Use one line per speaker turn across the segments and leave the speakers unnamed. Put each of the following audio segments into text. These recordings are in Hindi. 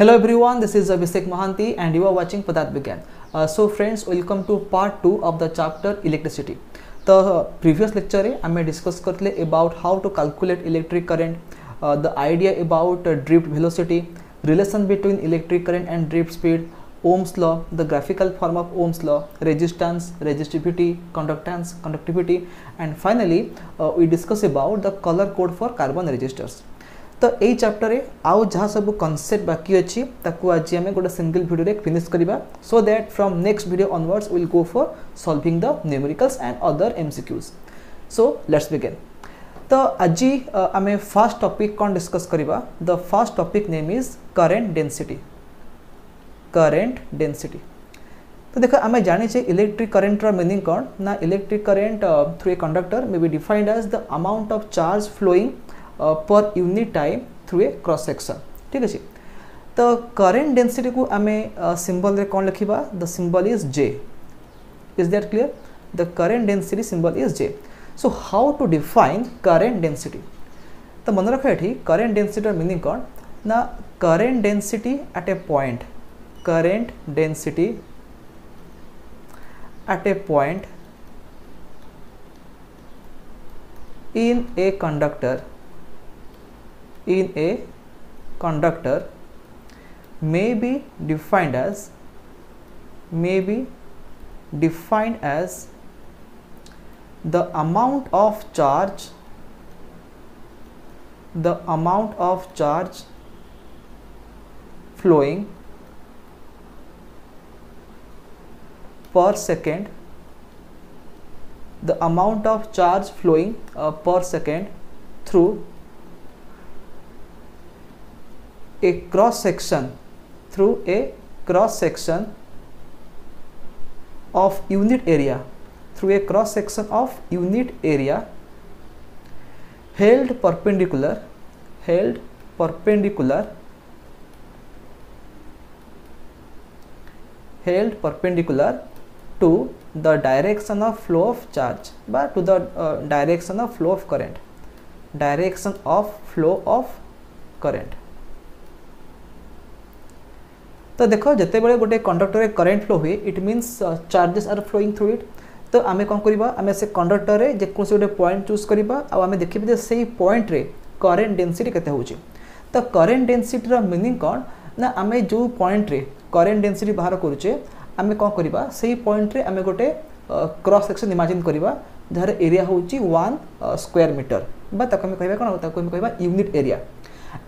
Hello everyone, this is Abhishek Mahanti and you are watching Padat Began. Uh, so friends, welcome to part 2 of the chapter electricity. The uh, previous lecture I may discuss about how to calculate electric current, uh, the idea about uh, drift velocity, relation between electric current and drift speed, Ohm's law, the graphical form of Ohm's law, resistance, resistivity, conductance, conductivity and finally uh, we discuss about the color code for carbon resistors. तो यही चैप्टर में आउ जहाँ सब कनसेप्ट बाकी अच्छी आज आम गोटे सिंगल भिडे फिनिश करवा so that from next video onwards will go for solving the numericals and other MCQs so let's begin तो आज आम फास्ट टपिक कौन डिस्कस करवा the first topic name is current density current density तो देख आम जाने इलेक्ट्रिक करेन्टर मिनिंग कौन ना electric current through a conductor may be defined as the amount of charge flowing per unit time through a cross section ठीक अच्छे तो करेन्ट डेनसीटी को आम सिंबल uh, कौन लिखा the symbol is J is that clear the current density symbol is J so how to define current density तो मन रख ये करेन्ट डेनसीटर मिनिंग कौन ना current density at a point current density at a point in a conductor in a conductor may be defined as may be defined as the amount of charge the amount of charge flowing per second the amount of charge flowing uh, per second through a cross section through a cross section of unit area through a cross section of unit area held perpendicular held perpendicular held perpendicular to the direction of flow of charge but to the uh, direction of flow of current direction of flow of current तो देख जिते बड़े गोटे कंडक्टर करेन्ट फ्लो हुए it mean charges are flowing through it तो आम कौन करें से कंडक्टर में जेको गोटे पॉइंट चूज करवा आम देखे से ही पॉइंट करेन्ट डेनसीटी के तो करेन्ट डेनसीटर मिनिंग कौन ना आम जो पॉइंट करेन्ट डेनसीटी बाहर करुचे आम कौन करवा से ही आम गोटे क्रस सेक्शन इमाजिन करवा जहाँ एरिया हूँ वन स्क्वयर मीटर बात कह कौन कह unit area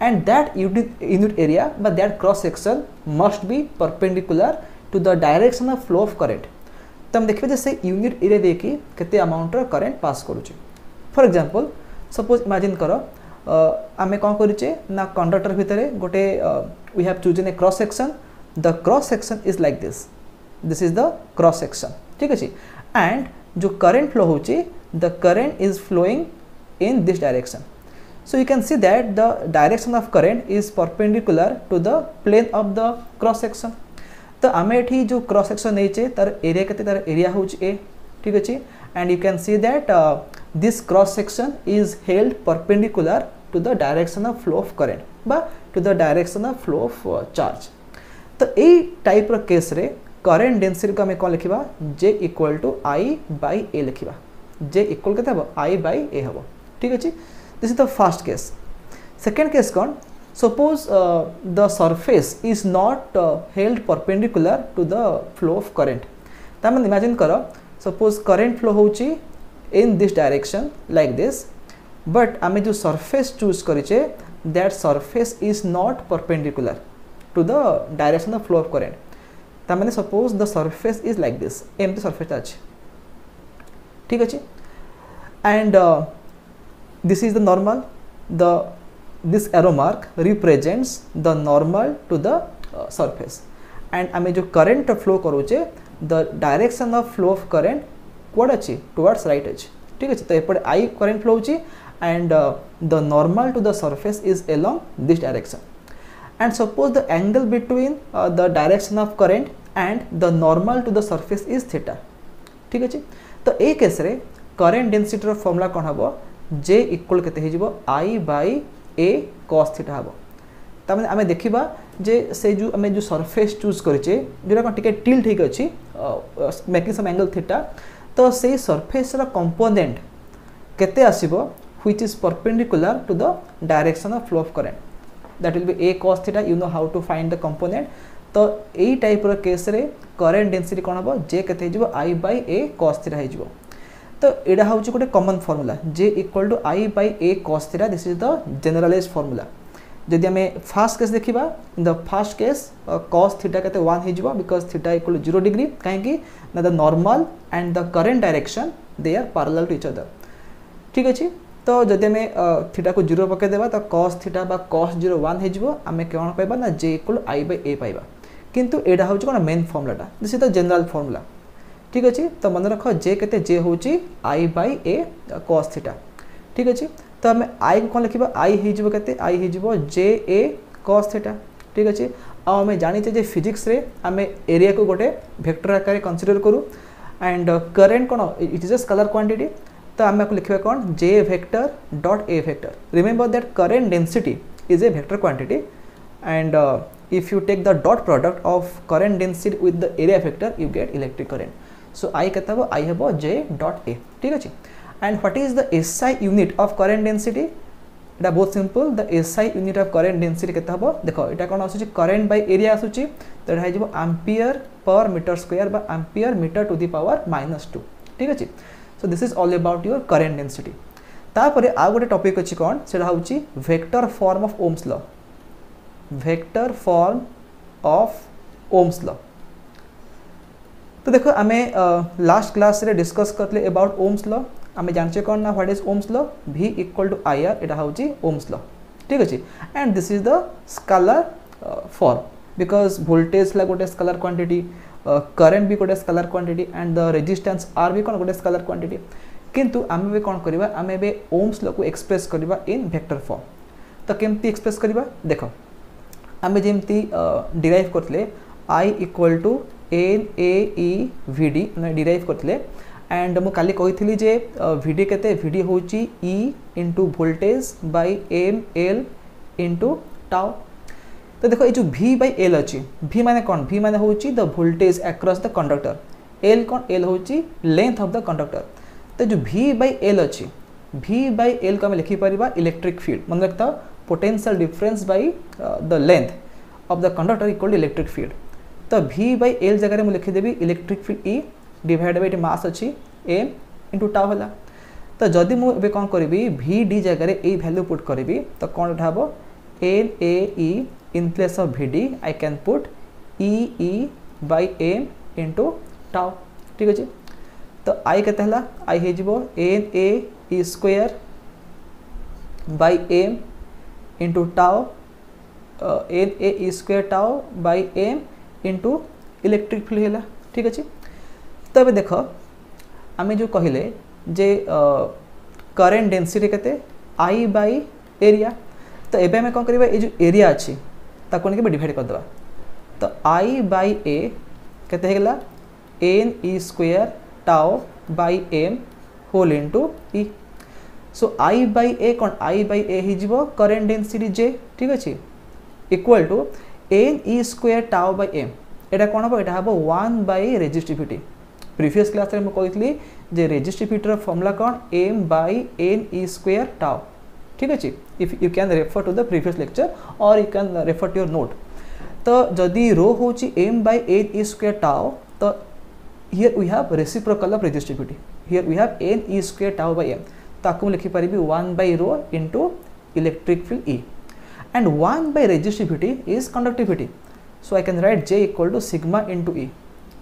and that unit, unit area but that cross section must be perpendicular to the direction of flow of current तुम देखिए जे से यूनिट एरिया देखिए केते अमाउंट रो करंट पास करूचे फॉर एग्जांपल सपोज इमेजिन करो आमे कोन करूचे ना कंडक्टर भितरे गोटे we have chosen a cross section the cross section is like this this is the cross section ठीक अछि एंड जो करंट फ्लो होचे the current is flowing in this direction So you can see that the direction of current is perpendicular to the plane of the cross section. तो आम ये जो क्रस सेक्शन नहींचे तार एरिया के तार एरिया हूँ ए ठीक अच्छे and you can see that this cross section is held perpendicular to the direction of flow of current बा to the direction of flow of charge तो यही टाइप रेस करेन्ट डेनसीटी को आम कौन लिखा जे equal to I by A लिखा जे इक्वाल के आई बै ए हम ठीक अच्छे This is the first case. Second case gone. Suppose uh, the surface is not uh, held perpendicular to the flow of current. Then imagine karo suppose current flow hochi in this direction like this but ame jo surface choose kariche that surface is not perpendicular to the direction of flow of current. ताମାନେ suppose the surface is like this empty surface अच्छे thik अच्छे and uh, this is the normal the this arrow mark represents the normal to the uh, surface and mean, the current flow કરવું the direction of flow of current କୁଆଡ଼େ ଅଛି towards right edge. Okay. So, ତ ଏପଟେ i current flow chi and uh, the normal to the surface is along this direction and suppose the angle between uh, the direction of current and the normal to the surface is theta Okay. So, तो ए केस रे current formula formula J equal के I by A by A cos theta হব তা মানে আমি দেখিবা যে সেই যে আমি যে সরফেস চুজ করেছে যেটা কোণ টিকে টিল্ট হয়ে অছি মেকিং সম অ্যাঙ্গেল থিটা তো সেই সরফেসর इज কেতে to the direction of flow of current that will be A cos theta you know how to find the component तो यही टाइप केस करेन्ट डेनसीटी कौन हम जे के I by A cos theta हो ତ ଏଇଟା ହେଉଛି ଗୋଟେ common formula J equal to I by A cos theta this is the generalize formula ଯଦି ଆମେ ଫାଷ୍ଟ କେସ୍ ଦେଖିବା in the first case cos theta କେତେ ୱାନ୍ ହେଇଯିବ because theta equal to zero degree କାହିଁକି ନା the normal and the current direction they are parallel to each other ଠିକ୍ ଅଛି ତ ଯଦି ଆମେ ଥିଟାକୁ ଜିରୋ ପକାଇଦେବା ତ କସ୍ ଥିଟା ବା କସ୍ ଜିରୋ ୱାନ୍ ହେଇଯିବ ଆମେ କ'ଣ ପାଇବା ନା J equal I by A ପାଇବା କିନ୍ତୁ ଏଇଟା ହେଉଛି କ'ଣ ମେନ୍ ଫର୍ମୁଲାଟା this is the general formula ঠিক আছে তো মনে রখ জে কেতে জে হচ্ছে I by A cos theta ঠিক আছে তো আমি আই কু কম লিখবা আই হয়ে কেতে আই হয়ে জে এ কস থিটা ঠিক আছে আমি জাঁচে যে ফিজিক্সরে আমি এরিয়া কু গোটে ভেক্টর আকারে কনসিডর করু অ্যান্ড করেন্ট কোণ it is a scalar quantity তো আমি লিখবা কোণ J vector dot A vector remember that current density is a vector quantity and uh, if you take the dot product of current density with the area vector you get electric current so I कता हे आई हे जे डट ए ठीक अच्छे and what is the S I unit of current density এটা বহুত simple the SI unit of current density কেতে হব দেখ এটা কোণ আসুচি করেন্ট বাই এরিয়া আসুচি তো এটা হয়ে আম্পিয়ার পর মিটর স্কোয়ার বা ampere মিটর to the power minus two ঠিক আছে so this is all about your current density তাপরে আউ গোটে টপিক অছি কোণ সেটা হচ্ছে vector form of Ohm's law vector form of Ohm's law तो देखो आम लास्ट क्लास रे डिस्कस करले अबाउट ओम्स ल आम जानचे कौन ना what is Ohm's law V equal to I R यहाँ हूँ ओम्स ल ठीक अच्छे and this is the scalar form because voltage है गोटे स्कालार क्वांटिटी करेन्ट भी गोटे scalar quantity and the resistance R भी कौन गोटे स्कालर क्वांटिटी कितु आम कौन करवा आम ए ओम्स को एक्सप्रेस करवा इन भेक्टर फर्म तो केमती एक्सप्रेस करवा देख आम जमी डिराइव करते I equal to N A E V D derive करते एंड मुझे कही भिड के हूँ E into voltage by M L into tau तो देख ये जो भि बै एल अच्छी भि मान कौन भि मान हूँ the voltage across the conductor L कौन एल हूँ लेंथ अफ द कंडक्टर तो जो भि बै एल अच्छी भि बै एल को आम लिखिपर इलेक्ट्रिक फिल्ड मन रखता potential difference by the length of the conductor equal to electric field ତ ଭି ବାଇ ଏଲ୍ ଜାଗାରେ ମୁଁ ଲେଖିଦେବି electric field E divide by ଏଠି ମାସ୍ ଅଛି ଏମ୍ ଇଣ୍ଟୁ ଟାଉ ହେଲା ତ ଯଦି ମୁଁ ଏବେ କ'ଣ କରିବି ଭି ଡି ଜାଗାରେ ଏଇ ଭ୍ୟାଲ୍ୟୁ ପୁଟ୍ କରିବି ତ କ'ଣ ଏଇଟା ହେବ L A E in place of V D I can put E E by M into tau ଠିକ୍ ଅଛି ତ ଆଇ କେତେ ହେଲା ଆଇ ହେଇଯିବ N A E square by M into tau N A square tau by M into electric field है ठीक अच्छे तो ये देख आम जो कहले जे करेन्ट डेनसीटी के आई बाई एरिया तो ये आम कौन करवा जो एरिया अच्छे ताकि डिड करदे तो आई बै ए कैसे के N E square tau by M whole into E so I by A कौन I by A current density J ठीक अच्छे equal to N E square tau by M এটা କ'ଣ ହେବ ଏଇଟା ହେବ ୱାନ୍ ବାଇ ରେଜିଷ୍ଟିଭିଟି ପ୍ରିଭିୟସ୍ କ୍ଲାସ୍ରେ ମୁଁ କହିଥିଲି ଯେ ରେଜିଷ୍ଟିଭିଟିର ଫର୍ମୁଲା କ'ଣ M by N E square tau ଠିକ୍ ଅଛି if you can refer to the previous lecture or you can refer to your note ତ ଯଦି ରୋ ହେଉଛି M by N E square tau ତ here we have reciprocal of resistivity here we have N E square tau by M ତାକୁ ମୁଁ ଲେଖିପାରିବି one by rho into electric field E and 1 by resistivity is conductivity. So I can write J equal to sigma into E.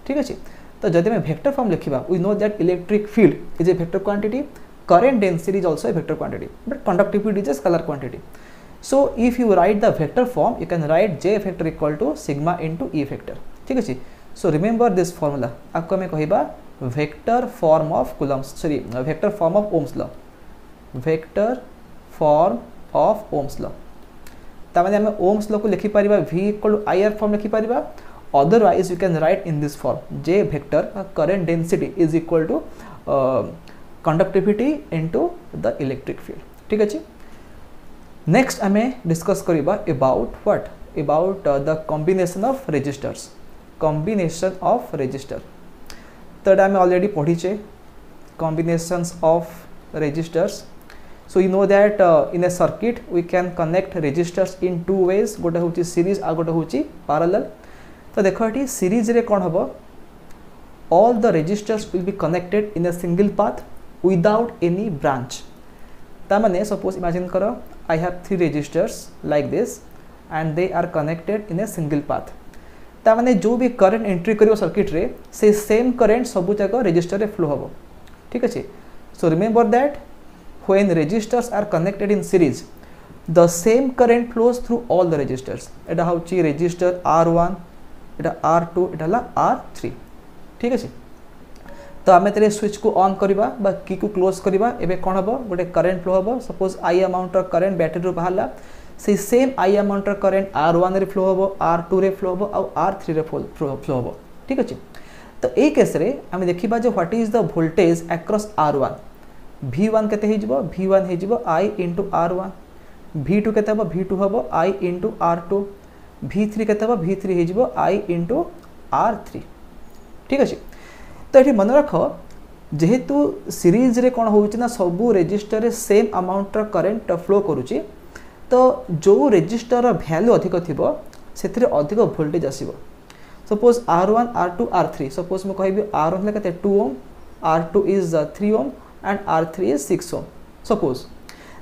ठीक अच्छे तो जब मैं वेक्टर फॉर्म लिखा we know that electric field is a vector quantity current density is also a vector quantity but conductivity is a scalar quantity so if you write the vector form you can write j vector equal to sigma into e vector ठीक अछि so remember this formula आपको हमें कहबा vector form of coulombs sorry vector form of ohms law vector form of ohms law ताकि आम ओम्स लो को लिखी पार V equal to I R form लिखिपर otherwise you can write in this form J vector current density is equal to conductivity into the electric field ठीक अच्छे नेक्स्ट आम डिस्कस कर about what about the combination of resistors combination of resistor तो आम अलरेडी पढ़ीचे combinations of resistors So you know that uh, in a circuit we can connect resistors in two ways गोटे हूँ series आ गोटे हूँ parallel तो देख ये series रे कौन हम all the resistors will be connected in a single path without any branch तामाने suppose imagine करो I have three resistors like this and they are connected in a single path तामाने जो भी current entry करियो circuit रे से same current सबुजाक resistor रे flow हम ठीक अच्छे so remember that when registers are connected in series the same current flows through all the registers এটা হচ্ছে রেজিস্টার আর ওয়ান এটা আর টু এটা হল আর থ্রি ঠিক আছে ତ ଆମେ ତେବେ ସୁଇଚ୍କୁ ଅନ୍ କରିବା ବା କିକୁ କ୍ଲୋଜ୍ କରିବା ଏବେ କ'ଣ ହେବ ଗୋଟେ କରେଣ୍ଟ ଫ୍ଲୋ ହେବ ସପୋଜ୍ ଆଇ ଆମାଉଣ୍ଟର କରେଣ୍ଟ ବ୍ୟାଟେରୀରୁ ବାହାରିଲା ସେଇ ସେମ୍ ଆଇ ଆମାଉଣ୍ଟର କରେଣ୍ଟ ଆର୍ ୱାନ୍ରେ ଫ୍ଲୋ ହେବ ଆର୍ ଟୁରେ ଫ୍ଲୋ ହେବ ଆଉ ଆର୍ ଥ୍ରୀରେ ଫ୍ଲୋ ହେବ ଠିକ୍ ଅଛି ତ ଏଇ କେସ୍ରେ ଆମେ ଦେଖିବା ଯେ what is the voltage across R one V one কেতে হয়েযিব ভি ওয়ান হয়েযিব I into R one V two কেতে হব ভি টু হব I into R two V three কেতে হব ভি থ্রি হয়েযিব আই ইন্টু আর থ্রি ঠিক আছে তো এটি মনে রাখ যেহেতু সিরিজরে কোণ হচ্ছে না সবু রেজিষ্টরে সেম আমাউন্টর করেন্ট ফ্লো করুচি তো যে রেজিষ্টর ভ্যালু অধিক থিব সেথিরে অধিক ভোল্টেজ আসব suppose R one R two R three suppose মু কহিবি আর ওয়ান হলে কেতে two ohm R two is three ohm and R3 is 6 ohm. Suppose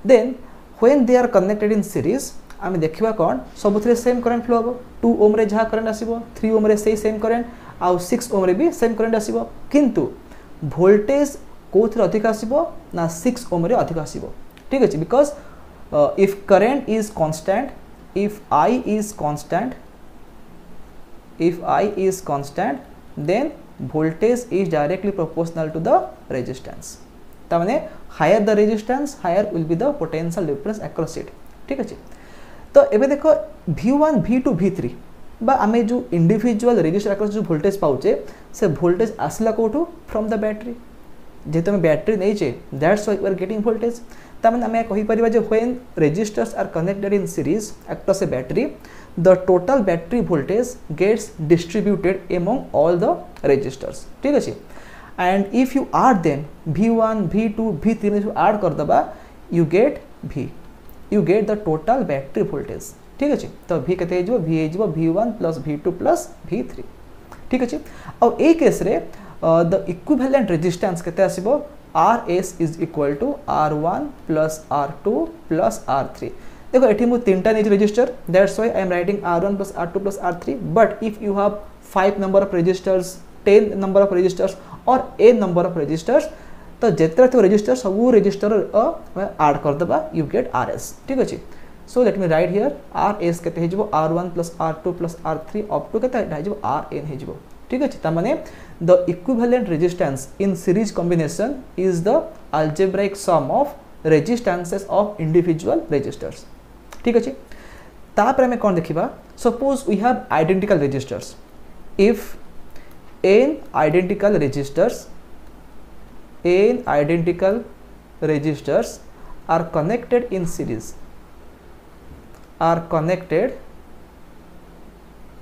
then when they are connected in series, I mean the current, so both same current flow, 2 ohm re jaha current asibo, 3 ohm re say same current, our 6 ohm re bhi same current asibo. Kintu voltage koth re asibo, na 6 ohm re asibo. Because uh, if current is constant, if I is constant, if I is constant, then voltage is directly proportional to the resistance. তার মানে higher the resistance higher will be the potential difference across it ঠিক আছে তো এবে দেখ V one V two V three বা আমি যে ইন্ডিভিজুয়াল রেজিস্টার অ্যাক্রস যে ভোল্টেজ পাউছে সে ভোল্টেজ আসলা কোটু ফ্রম দ্য ব্যাটেরি যেহেতু আমি ব্যাটেরি নেইছে that's why you are getting voltage তার মানে আমি কহিপারিবা যে when resistors are connected in series across a battery the total battery voltage gets distributed among all the resistors ঠিক আছে and if you add then V one V two V three add करदे you you get V you get the total battery voltage ठीक अच्छे तो भि के V V plus V two plus V three ठीक अच्छे आउ ये केस द इक्विभेलेंट रेजिस्टेंस के आसो R S is equal to R one plus R two plus R three देखो ये मुझे तीन time resistor that's why I am writing R one plus R two plus R three but if you have five number of resistors ten number of resistors और ए नंबर अफ रेजिस्टर्स तो जिते थोड़ा रेजिस्टर सब रेजिस्टर आड करदे यू गेट आर एस ठीक अच्छे so let me write here R S के R one plus R two plus R three up to के आर एन हो ठीक अच्छे ताने the equivalent resistance in series combination is the algebraic sum of resistances of individual resistors ठीक अच्छे तापर आम कौन देखा suppose we have identical resistors if in identical registers in identical registers are connected in series are connected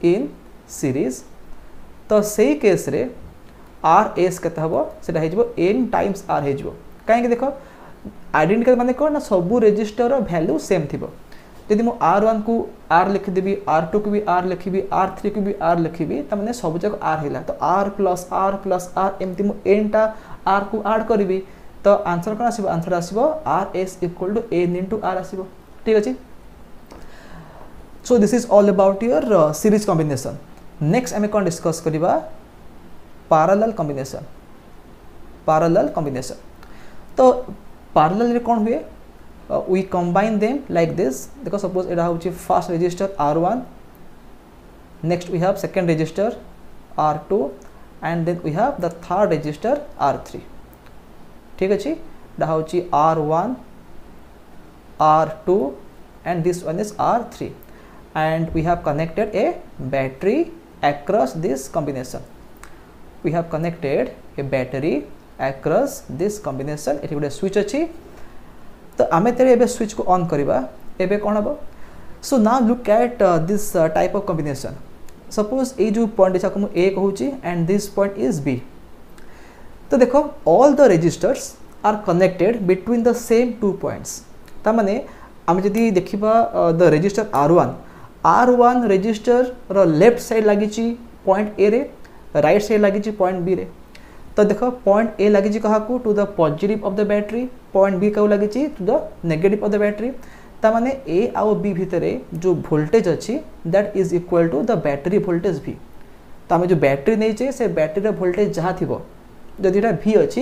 in series तो से केस रे आर एस केत हम सेटा हो एन टाइम्स आर हो कहीं देख आइडेटिकाल मान कौन ना सब रेजिस्टर भैल्यू सेम थी जदि मुझ आर ओन को आर लिखिदेवि आर टू को भी आर लिखी आर थ्री को भी आर लिखी तो मैंने सब जगह आर है तो are plus R plus R एमती एन टा आर को आड करी तो आंसर कौन आस आंसर आसो R S equal to N into R आस ठीक अच्छे so this is all about your series combination next आम कौन डिस्कस कर पारालाल कम्बेसन पारालाल कम्बेसन तो पारालाल कौन हुए uh, we combine them like this because suppose it have first register r1 next we have second register r2 and then we have the third register r3 ठीक अछि दा r1 r2 and this one is r3 and we have connected a battery across this combination we have connected a battery across this combination it would switch अछि तो आम तेरे स्विच को अन् करवा कौन हम सो ना look at this type of combination suppose ये जो पॉइंट जैसा मुझे ए कौच and this point is B तो देखो all the registers are connected between the same two points मैंने आम जी देखा the register R one R one resistor left side लगी पॉइंट ए रे रईट सैड लगी पॉइंट बी रे ତ ଦେଖ ପଏଣ୍ଟ ଏ ଲାଗିଛି କାହାକୁ to the positive of the battery point B କାହାକୁ ଲାଗିଛି to the negative of the battery ତାମାନେ ଏ ଆଉ ବି ଭିତରେ ଯେଉଁ ଭୋଲ୍ଟେଜ୍ ଅଛି that is equal to the battery voltage V ତ ଆମେ ଯେଉଁ ବ୍ୟାଟେରୀ ନେଇଛେ ସେ ବ୍ୟାଟେରୀର ଭୋଲ୍ଟେଜ୍ ଯାହା ଥିବ ଯଦି ଏଇଟା ଭି ଅଛି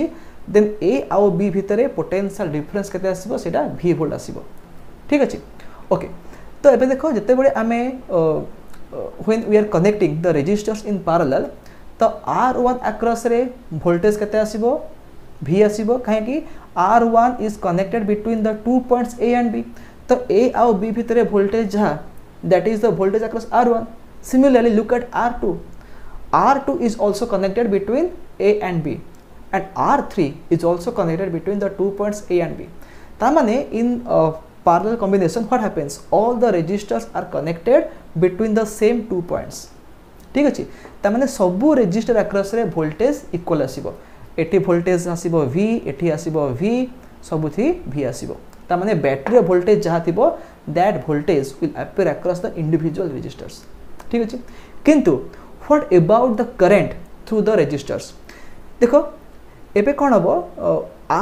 ଦେନ୍ ଏ ଆଉ ବି ଭିତରେ ପୋଟେନ୍ସିଆଲ୍ ଡିଫରେନ୍ସ କେତେ ଆସିବ ସେଇଟା ଭି ଭୋଲ୍ଟ ଆସିବ ଠିକ୍ ଅଛି ଓକେ ତ ଏବେ ଦେଖ ଯେତେବେଳେ ଆମେ when we are connecting the registers in parallel तो आर ओन आक्रस भोल्टेज के भि आस कहीं R one is connected between the two point A and B तो ए आउ बी भितर भोल्टेज जहाँ that is the voltage across R one similarly look at R two R two is also connected between A and B and R three is also connected between the two points A and B ताने in parallel combination what हापेन्स Al the resistors are connected between the same two points ठीक अच्छे ତାମାନେ ସବୁ ରେଜିଷ୍ଟର ଆକ୍ରସ୍ରେ ଭୋଲ୍ଟେଜ୍ ଇକ୍ୱାଲ୍ ଆସିବ ଏଠି ଭୋଲ୍ଟେଜ୍ ଆସିବ ଭି ଏଠି ଆସିବ ଭି ସବୁଠି ଭି ଆସିବ ତାମାନେ ବ୍ୟାଟେରୀର ଭୋଲ୍ଟେଜ୍ ଯାହା ଥିବ that voltage will appear across the individual registers ଠିକ୍ ଅଛି କିନ୍ତୁ what about the current through the রেজিষ্টর্স দেখ এবে কম হব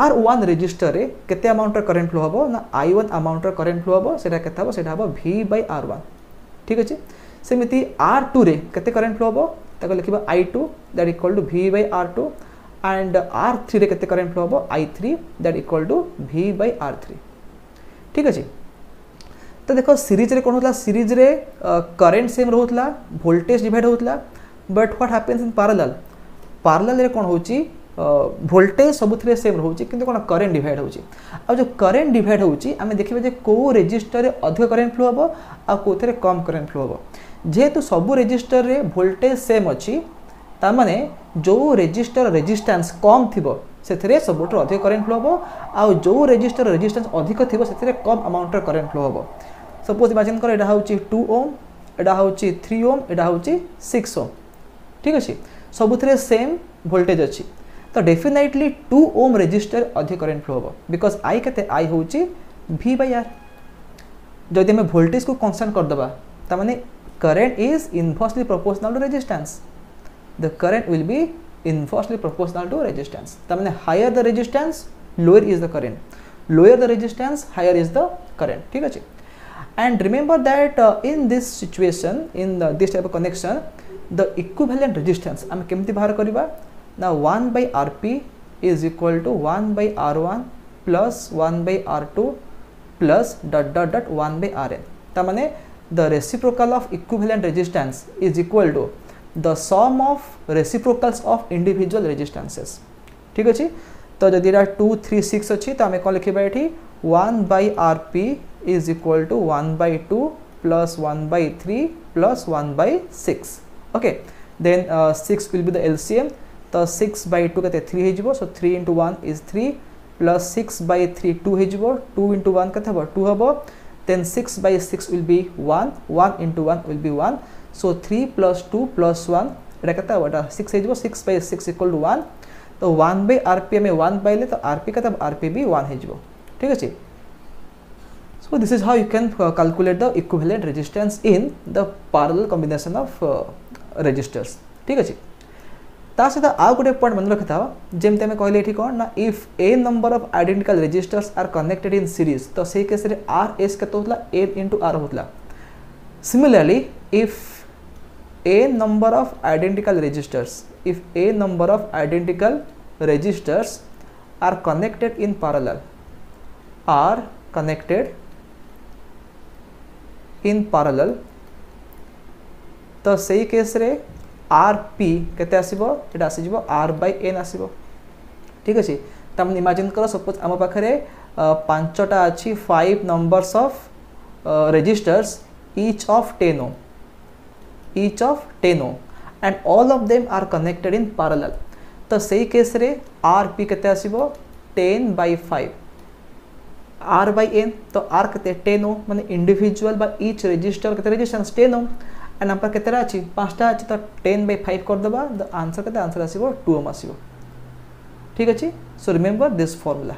আর ওয়ান রেজিষ্টরে কেতে আমাউন্টর করেন্ট ফ্লো হব না আই ওয়ান আমাউন্টর করেন্ট ফ্লো হব সেটা কেতে হব সেটা হব ভি বাই আর ওয়ান ঠিক আছে সেমিতি আর টুরে কেতে করেন্ট ফ্লো হব ତାକୁ ଲେଖିବା I two that equal to V by R two and R ଥ୍ରୀରେ କେତେ କରେଣ୍ଟ ଫ୍ଲୋ ହେବ I three that equal to V by R three ଠିକ୍ ଅଛି ତ ଦେଖ ସିରିଜ୍ରେ କ'ଣ ହେଉଥିଲା ସିରିଜ୍ରେ କରେଣ୍ଟ ସେମ୍ ରହୁଥିଲା ଭୋଲ୍ଟେଜ୍ ଡିଭାଇଡ଼ ହେଉଥିଲା but what happens in parallel ପାରାଲାଲ୍ରେ କ'ଣ ହେଉଛି ଭୋଲ୍ଟେଜ୍ ସବୁଥିରେ ସେମ୍ ରହୁଛି କିନ୍ତୁ କ'ଣ କରେଣ୍ଟ ଡିଭାଇଡ଼ ହେଉଛି ଆଉ ଯେଉଁ କରେଣ୍ଟ ଡିଭାଇଡ଼ ହେଉଛି ଆମେ ଦେଖିବା ଯେ କେଉଁ ରେଜିଷ୍ଟରରେ ଅଧିକ କରେଣ୍ଟ ଫ୍ଲୋ ହେବ ଆଉ କେଉଁଥିରେ କମ୍ କରେଣ୍ଟ ଫ୍ଲୋ ହେବ যেহেতু সবু রেজিষ্টর্রে ভোল্টেজ সেম অছি তার মানে যে রেজিষ্টর রেজিষ্টান্স কম থাকবে ସେଥିରେ ସବୁଠାରୁ ଅଧିକ କରେଣ୍ଟ ଫ୍ଲୋ ହେବ ଆଉ ଯେଉଁ ରେଜିଷ୍ଟର ରେଜିଷ୍ଟାନ୍ସ ଅଧିକ ଥିବ ସେଥିରେ କମ୍ ଆମାଉଣ୍ଟର କରେଣ୍ଟ ଫ୍ଲୋ ହେବ ସପୋଜ୍ ଇମାଜିନ୍ କର ଏଇଟା ହେଉଛି ଟୁ ଓମ୍ ଏଇଟା ହେଉଛି ଥ୍ରୀ ଓମ୍ ଏଇଟା ହେଉଛି ସିକ୍ସ ଓମ୍ ଠିକ୍ ଅଛି ସବୁଥିରେ ସେମ୍ ଭୋଲ୍ଟେଜ୍ ଅଛି ତ ଡେଫିନାଇଟଲି ଟୁ ଓମ୍ ରେଜିଷ୍ଟର ଅଧିକ କରେଣ୍ଟ ଫ୍ଲୋ ହେବ ବିକଜ୍ ଆଇ କେତେ ଆଇ ହେଉଛି ଭି ବାଇ ଆର୍ ଯଦି ଆମେ ଭୋଲ୍ଟେଜକୁ କନଷ୍ଟାଣ୍ଟ କରିଦେବା ତାମାନେ current is inversely proportional to resistance. The current will be inversely proportional to resistance. તમને higher the resistance, lower is the current. Lower the resistance, higher is the current. ठीक है And remember that uh, in this situation, in the, this type of connection, the equivalent resistance Now 1 by Rp is equal to 1 by R1 plus 1 by R2 plus dot dot dot 1 by Rn the reciprocal of equivalent resistance is equal to the sum of reciprocals of individual resistances ঠিক আছে তো যদি এটা টু থ্রি সিক্স অছি তো আমি কম লিখিবা এটি one by R P is equal to one by two plus one by three plus one by six okay then six will be the LCM তো সিক্স বাই টু কেতে থ্রি হয়ে যাব so three into one is three plus six by three two হয়ে যাব টু ইন্টু ওয়ান কেতে হব টু হব then 6 by 6 will be 1 1 into 1 will be 1 so 3 plus 2 plus 1 रखता what? बेटा 6 है 6 by 6 equal to 1 तो 1 by rp में 1 पाइले तो rp का तब rp भी 1 है ठीक है so this is how you can uh, calculate the equivalent resistance in the parallel combination of uh, registers ठीक है सहित आउ गोटे पॉइंट मन रखी था जमी आम कहे कौन ना if a number of identical रेजिटर्स are connected in series तो से केस आर एस के एन इंटू आर होता similarly if a number of identical रेजिटर्स if a number of identical रेजिटर्स are connected in parallel are connected in parallel तो सही केस आर पी केते आसीबो आर बाय एन आसीबो ठीक अछि तमन इमेजिन करो सपोज आम पाखे पांचटा अच्छी five numbers of registers each of 10 ohm each of 10 ohm and all are connected in connected तो से केस रे आर पी के आसीबो 10 बाय 5 आर बाय एन तो आर के 10 ओम माने इंडिविजुअल बा ईच रजिस्टर केते रेजिस्टेंस 10 ଆଣ୍ଡ ଆମ ପାଖରେ କେତେଟା ଅଛି ପାଞ୍ଚଟା ଅଛି ତ ଟେନ୍ ବାଇ ଫାଇଭ୍ କରିଦେବା ଦ ଆନ୍ସର୍ କେତେ ଆନ୍ସର୍ ଆସିବ ଟୁ ଓମ୍ ଆସିବ ଠିକ୍ ଅଛି ସୋ ରିମେମ୍ବର ଦିସ୍ ଫର୍ମୁଲା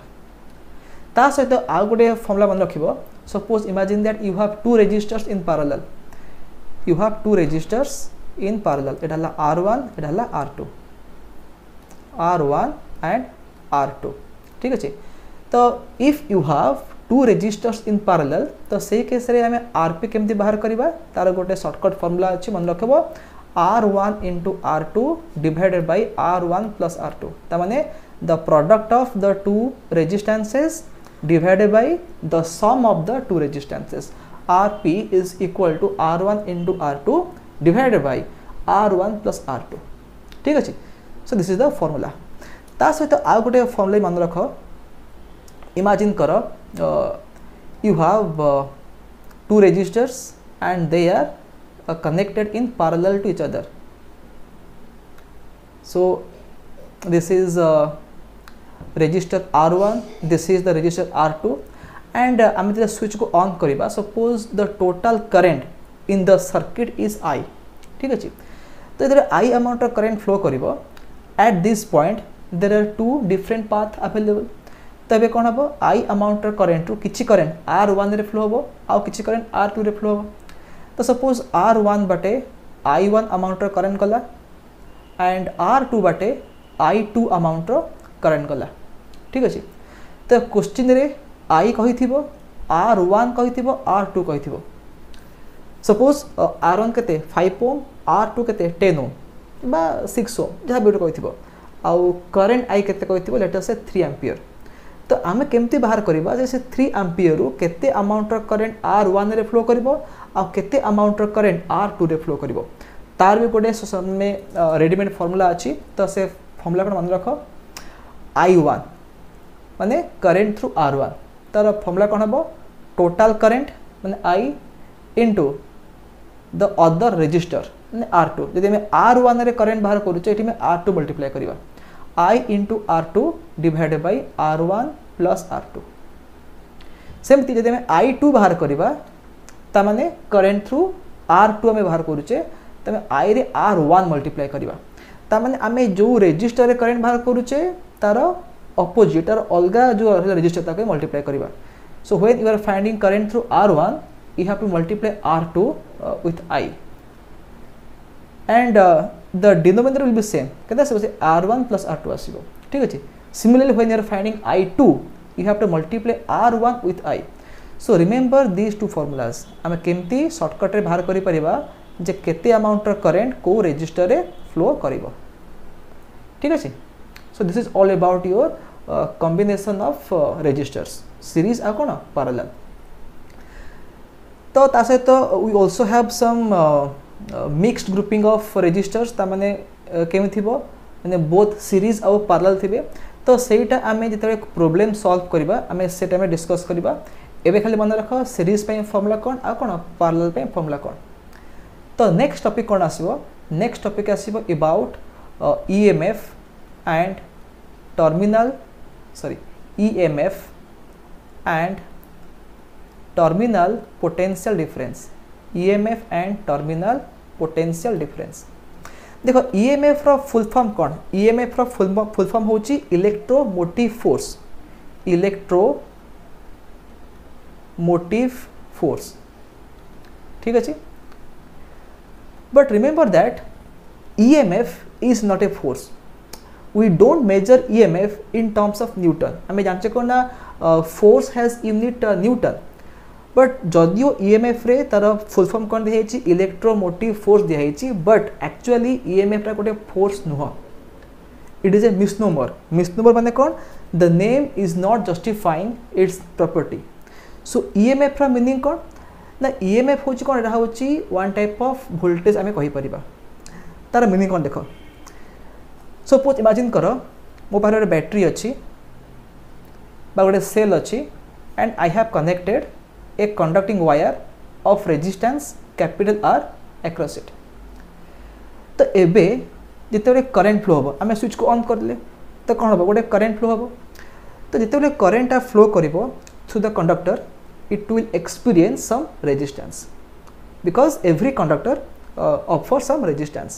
ତା ସହିତ ଆଉ ଗୋଟେ ଫର୍ମୁଲା ମାନେ ରଖିବ suppose imagine that you have two registers in parallel you have two registers in parallel ଏଇଟା ହେଲା ଆର୍ ୱାନ୍ ଏଇଟା ହେଲା R two R one and R two ঠিক আছে তো if you have two registers in parallel ତ ସେଇ କେସ୍ରେ ଆମେ ଆର୍ ପି କେମିତି ବାହାର କରିବା ତା'ର ଗୋଟେ ସର୍ଟକଟ୍ ଫର୍ମୁଲା ଅଛି ମନେ ରଖିବ R one into R two divided by R one plus R two ତା'ମାନେ the product of the two resistances divided by the sum of the two resistances rp is equal to r1 into r2 divided by r1 plus r2 ঠিক আছে so this is the formula তা সহিত আউ গোটে ফর্মুলা মনে রখ इमाजिन कर you have two registers and they are connected in parallel to each other so this is register R one this is the register R two and आम जो स्विच को अन् करवा suppose the total current in the circuit is I ठीक अच्छे तो ये आई अमाउंट करेन्ट फ्लो कर at this point there are two different path available ତ ଏବେ କ'ଣ ହେବ ଆଇ ଆମାଉଣ୍ଟର କରେଣ୍ଟରୁ କିଛି କରେଣ୍ଟ ଆର୍ ୱାନ୍ରେ ଫ୍ଲୋ ହେବ ଆଉ କିଛି କରେଣ୍ଟ ଆର୍ ଟୁରେ ଫ୍ଲୋ ହେବ ତ ସପୋଜ୍ ଆର୍ ୱାନ୍ ବାଟେ ଆଇ ୱାନ୍ ଆମାଉଣ୍ଟର କରେଣ୍ଟ ଗଲା ଆଣ୍ଡ ଆର୍ ଟୁ ବାଟେ ଆଇ ଟୁ ଆମାଉଣ୍ଟର କରେଣ୍ଟ ଗଲା ଠିକ୍ ଅଛି ତ କୋଶ୍ଚିନ୍ରେ ଆଇ କହିଥିବ ଆର୍ ୱାନ୍ କହିଥିବ ଆର୍ ଟୁ କହିଥିବ ସପୋଜ୍ ଆର୍ ୱାନ୍ କେତେ ଫାଇଭ୍ ଓମ୍ ଆର୍ ଟୁ କେତେ ଟେନ୍ ଓମ୍ বা ସିକ୍ସ ଓମ୍ ଯାହା ବି ଗୋଟେ କହିଥିବ ଆଉ କରେଣ୍ଟ ଆଇ କେତେ କହିଥିବ ଲେଟର୍ ସେ ଥ୍ରୀ ଆମ୍ପିୟର तो आम कमी बाहर करवा से थ्री आंपियर केमाउंटर करेन्ट आर वन फ्लो कर आते अमाउंटर करेन्ट आर टू रे फ्लो कर तार भी गोटे में रेडीमेड फर्मूला अच्छी तो से फर्मूला मन रख आई वन मानने करेन्ट थ्रू आर वन तार फर्मूला कौन हम टोटाल करेन्ट मैंने I into the other resistor मैंने आर टू जब आर ओन करेन्ट बाहर करें आर टू मल्टीप्लाई करवा i into r2 divided by r1 plus r2 সেমতি যদি আমি i2 বাহার করিবা তা মানে কারেন্ট থ্রু r2 আমি বাহার করুছে তবে i রে r1 মাল্টিপ্লাই করিবা তা মানে আমি যে রেজিস্টরে কারেন্ট বাহার করুছে তার অপোজিট তার অলগা যে রেজিস্টর তাকে মাল্টিপ্লাই করিবা so when you are finding current through r1 you have to multiply r2 uh, with i and uh, the denominator will be same କେତେ ଆସିବ ସେ r1 plus r2 ଆସିବ ଠିକ ଅଛି similarly when you are finding i2 you have to multiply r1 with i so remember these two formulas ଆମେ କେମିତି ସର୍ଟକଟ୍ରେ ବାହାର କରିପାରିବା ଯେ କେତେ ଆମାଉଣ୍ଟର କରେଣ୍ଟ କେଉଁ ରେଜିଷ୍ଟରରେ ଫ୍ଲୋ କରିବ ଠିକ ଅଛି so this is all about your uh, combination of uh, registers series ଆଉ କ'ଣ parallel ତ ତା ସହିତ we also have some uh, mixed grouping of resistors ताने केमी थी मैंने बोथ सीरीज आउ पार्लाल थे तो सहीटा आम जिते प्रोब्लेम सल्व करवा आम डिस्कस करवा एवं खाली मन रख सीरीज फर्मुला कौन आ कौन पाराल फर्मुला कौन तो नेक्स्ट टपिक कौन आसो नेक्स्ट टपिक आसो about E M F and terminal sorry E M F and terminal potential difference EMF and terminal potential difference देख ईएमएफ रो फुल फॉर्म कौन ईएमएफ e रो फुल फुल फॉर्म होची electromotive force electromotive force ठीक अच्छे but remember that EMF is not a force we डोट measure E M F in terms of Newton आम kona uh, force has unit uh, but যদিও ইএমএফ্রে তার ফুল ফর্ম କ'ଣ ଦିଆହେଇଛି ଇଲେକ୍ଟ୍ରୋମୋଟିଭ୍ ଫୋର୍ସ ଦିଆହେଇଛି ବଟ୍ ଆକ୍ଚୁଆଲି ଇଏମ୍ଏଫ୍ଟା ଗୋଟେ ଫୋର୍ସ ନୁହଁ it is a misnomer misnomer ମାନେ କ'ଣ the name is not justifying its property so ଇଏମ୍ଏଫ୍ର ମିନିଂ କ'ଣ ନା ଇଏମ୍ଏଫ୍ ହେଉଛି କ'ଣ ଏଇଟା ହେଉଛି ୱାନ୍ ଟାଇପ୍ ଅଫ୍ ଭୋଲ୍ଟେଜ୍ ଆମେ କହିପାରିବା ତା'ର ମିନିଂ କ'ଣ ଦେଖ ସପୋଜ୍ ଇମାଜିନ୍ କର ମୋ ପାଖରେ ଗୋଟେ ବ୍ୟାଟେରୀ ଅଛି ବା ଗୋଟେ ସେଲ୍ ଅଛି and I have connected a conducting wire of resistance capital R across it. ତ ଏବେ ଯେତେବେଳେ କରେଣ୍ଟ ଫ୍ଲୋ ହେବ ଆମେ ସୁଇଚ୍କୁ ଅନ୍ କରିଲେ ତ କ'ଣ ହେବ ଗୋଟେ କରେଣ୍ଟ ଫ୍ଲୋ ହେବ ତ ଯେତେବେଳେ କରେଣ୍ଟଟା ଫ୍ଲୋ କରିବ through the conductor it will experience some resistance because every conductor offer some resistance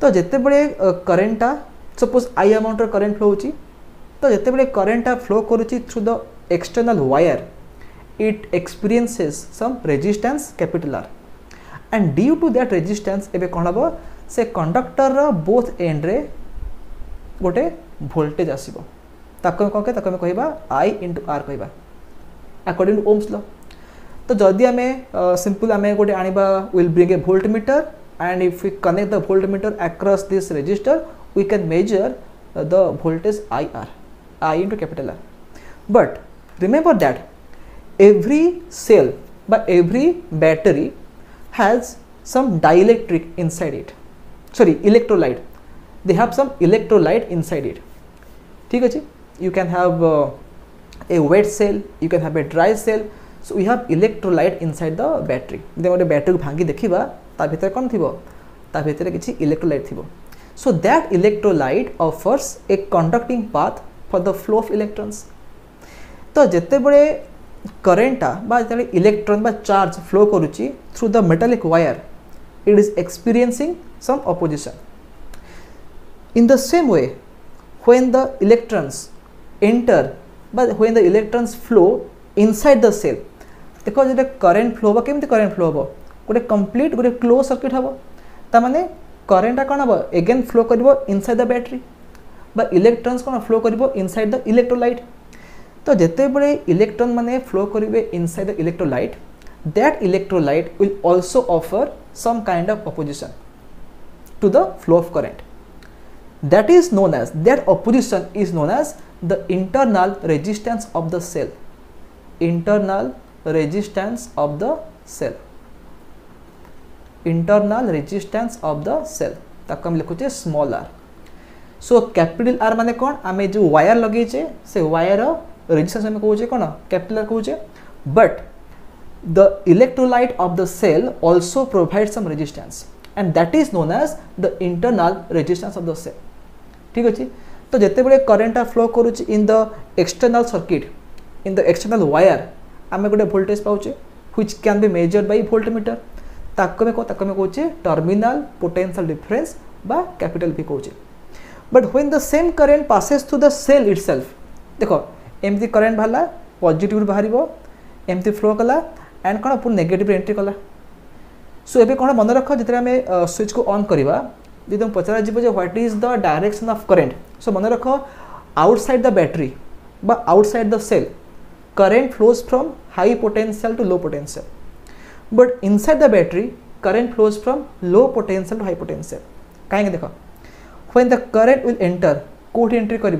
ତ ଯେତେବେଳେ କରେଣ୍ଟଟା ସପୋଜ୍ ଆଇ ଆମାଉଣ୍ଟର କରେଣ୍ଟ ଫ୍ଲୋ ହେଉଛି ତ ଯେତେବେଳେ କରେଣ୍ଟଟା ଫ୍ଲୋ କରୁଛି through the external wire it experiences some resistance capital R and due to that resistance एबे कौन हबो से कंडक्टर both बोथ एंड रे voltage वोल्टेज आसीबो ताको कह के ताको कहबा i into r कहबा अकॉर्डिंग टू ओम्स लॉ तो जदि आमे simple. आमे गोटे आनिबा will bring a voltmeter, and if we connect the voltmeter across this resistor we can measure uh, the voltage IR I into capital R but remember that every cell by every battery has some dielectric inside it sorry electrolyte they have some electrolyte inside it ठीक है you can have uh, a wet cell you can have a dry cell so we have electrolyte inside the battery ଯଦି ଗୋଟେ ବ୍ୟାଟେରୀକୁ ଭାଙ୍ଗି ଦେଖିବା ତା ଭିତରେ କ'ଣ ଥିବ ତା ଭିତରେ କିଛି electrolyte ଥିବ so that electrolyte offers a conducting path for the flow of electrons ତ ଯେତେବେଳେ करेन्टा जो इलेक्ट्रोन चार्ज फ्लो करुच्ची through the metallic wire it is experiencing some opposition in the same way when the electrons enter when the electrons flow inside the cell देख जो करेन्ट फ्लो हम कमी करेन्ट फ्लो हम गोटे कम्प्लीट गोटे क्लोज सर्किट हे तेने करेन्टा कौन हम एगेन फ्लो कर इनसाइड द बैटेरी इलेक्ट्रन्स कौन फ्लो कर इनसाइड द इलेक्ट्रोलाइट तो जितेबले इलेक्ट्रोन मैंने फ्लो करेंगे inside the electrolyte that electrolyte will also offer some kind of opposition to the flow of current that is known as that opposition is known as the internal resistance of the cell internal resistance of the cell internal resistance of the cell ताको हम लिखुचे small R so capital R माने कोन आमे जो वायर लगेचे से वायर resistance ଆମେ କହୁଛେ କ'ଣ capillator କହୁଛେ but the electrolyte of the cell also provides some resistance and that is known as the internal resistance of the cell ঠিক ଅଛି ତ ଯେତେବେଳେ କରେଣ୍ଟଟା ଫ୍ଲୋ କରୁଛି in the external circuit in the external wire ଆମେ ଗୋଟେ ଭୋଲ୍ଟେଜ୍ ପାଉଛେ which can be measure by voltmeter ତାକୁ ଆମେ ତାକୁ ଆମେ କହୁଛେ ଟର୍ମିନାଲ୍ ପୋଟେନ୍ସିଆଲ୍ ଡିଫରେନ୍ସ বা ক্যাপিটাল ভি কৌছে but when the same current passes through the cell itself দেখো एमती करेन्ट बाहर पजिट बाहर एमती फ्लो कला एंड कौन पूरी नेगेटिव एंट्री कला सो ए कौन मन रख जितने आम स्विच को अन् जो तुम पचार what is the direction of current so मन रख आउटसाइड द बा outside the cell current flows from high potential to low potential but inside the battery current flows from low potential to high potential कहीं देख when the current will enter कौट एंट्री कर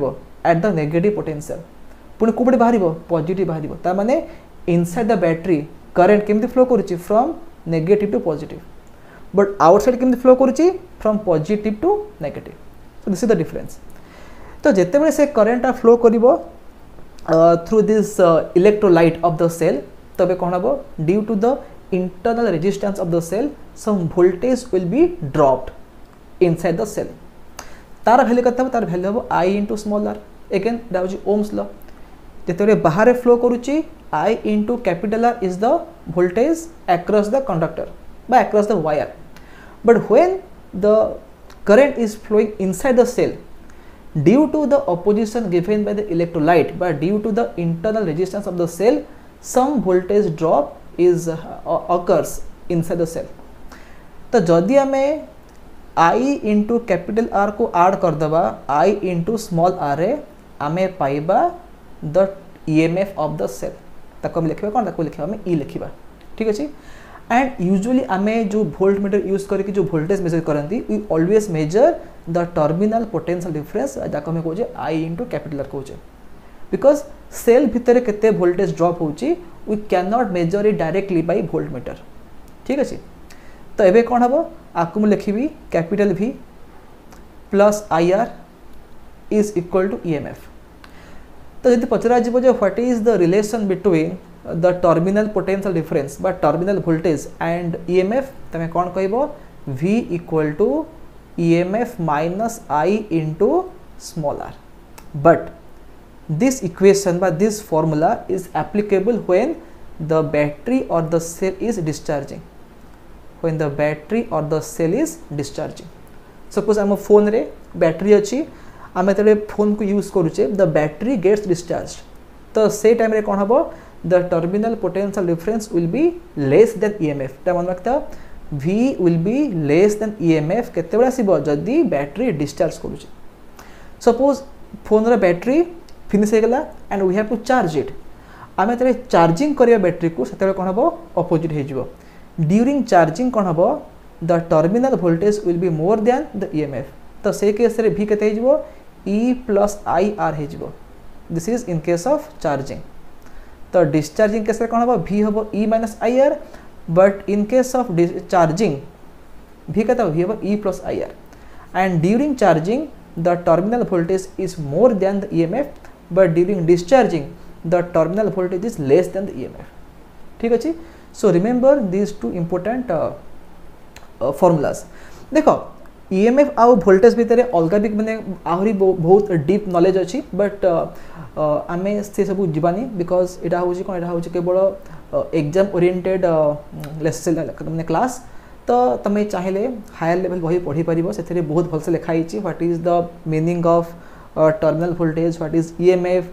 एट द नेगेटिव पोटेनसीआल ପୁଣି କେଉଁପଟେ ବାହାରିବ ପଜିଟିଭ୍ ବାହାରିବ ତା ମାନେ ଇନସାଇଡ୍ ଦ ବ୍ୟାଟେରୀ କରେଣ୍ଟ କେମିତି ଫ୍ଲୋ କରୁଛି from negative to positive but outside କେମିତି ଫ୍ଲୋ କରୁଛି from positive to negative so this is the difference ତ ଯେତେବେଳେ ସେ କରେଣ୍ଟଟା ଫ୍ଲୋ କରିବ through this electrolyte of the cell তবে কোণ হব due to the internal resistance of the cell some voltage will be dropped inside the cell তার ভ্যালু কত হব তার ভ্যালু হব I into small R again এটা হচ্ছে ওমস ল जिते बाहर फ्लो करुच I into capital R is the voltage across the conductor बाक्रस the wire but when the current is flowing inside the cell due to the opposition given by the electrolyte बा due to the internal resistance of the cell some voltage drop is occurs inside the cell तो जदि आम आई इंटु कैपिटाल आर को आड करदे आई इंटु स्मल आर्रे आम पाइबा द इम एफ अफ द सेल ताको लिखा कौन ताको लिखा इ e लिखा ठीक अच्छे एंड यूजुअली आम जो भोल्ट मीटर यूज करके जो भोल्टेज मेजर करती we always measure the terminal potential difference जहाँ कौन आई इंटु कैपिटल कहे बिकज सेल भितर भोल्टेज ड्रप हो वी क्या नट मेजर इ डायरेक्टली बै भोल्ट मीटर ठीक अच्छे तो ये कौन हम आपको मुझे लिखी capital V plus I R is equal to EMF तो यदि पचरा जो what is the relation between the terminal potential difference terminal voltage and E M F तुम्हें कौन कह भि equal to E M F minus I into R but this equation this formula is applicable when the battery or the cell is discharging when the battery or the cell is discharging suppose आम फोन रे बैटरी अच्छी ଆମେ ଯେତେବେଳେ ଫୋନ୍କୁ ୟୁଜ୍ କରୁଛେ ଦ ବ୍ୟାଟେରୀ ଗେଟ୍ସ ଡିସଚାର୍ଜ ତ ସେଇ ଟାଇମ୍ରେ କ'ଣ ହେବ the terminal potential difference will be less then E M F ତା ମନେ ରଖିଥାଅ V will be less then E M F କେତେବେଳେ ଆସିବ ଯଦି ବ୍ୟାଟେରୀ ଡିସଚାର୍ଜ କରୁଛେ ସପୋଜ୍ ଫୋନ୍ର ବ୍ୟାଟେରୀ ଫିନିସ୍ ହୋଇଗଲା and we have to charge it ଆମେ ଯେତେବେଳେ ଚାର୍ଜିଂ କରିବା ବ୍ୟାଟେରୀକୁ ସେତେବେଳେ କ'ଣ ହେବ ଅପୋଜିଟ୍ ହୋଇଯିବ ଡ୍ୟୁରିଂ ଚାର୍ଜିଂ କ'ଣ ହେବ the terminal voltage will be more than the E M F ତ ସେଇ କେସ୍ରେ ଭି କେତେ ହୋଇଯିବ इ प्लस आई आर हो this is in case of charging तो डिस्चार्जिंग केस कौन हम भि हम E minus I R but in case of charging भि क्या हम भि हम E plus I R and during charging the terminal voltage is more than the F but ड्यूरी discharging the terminal voltage is less than the EMF ठीक अच्छे so remember these two important formulas देख ईएमएफ आउ भोल्टेज भितर अलग भी मैंने आहरी बहुत डीप नलेज अच्छी बट आम से सब जीवानी बिकज यहाँ हूँ कौन यहाँ हूँ केवल एग्जाम ओरिएंटेड मैंने क्लास तो तुम्हें चाहिए हायर लेवल बही पढ़ी पार से बहुत भलसे लिखाई what is the meaning of terminal voltage what is EMF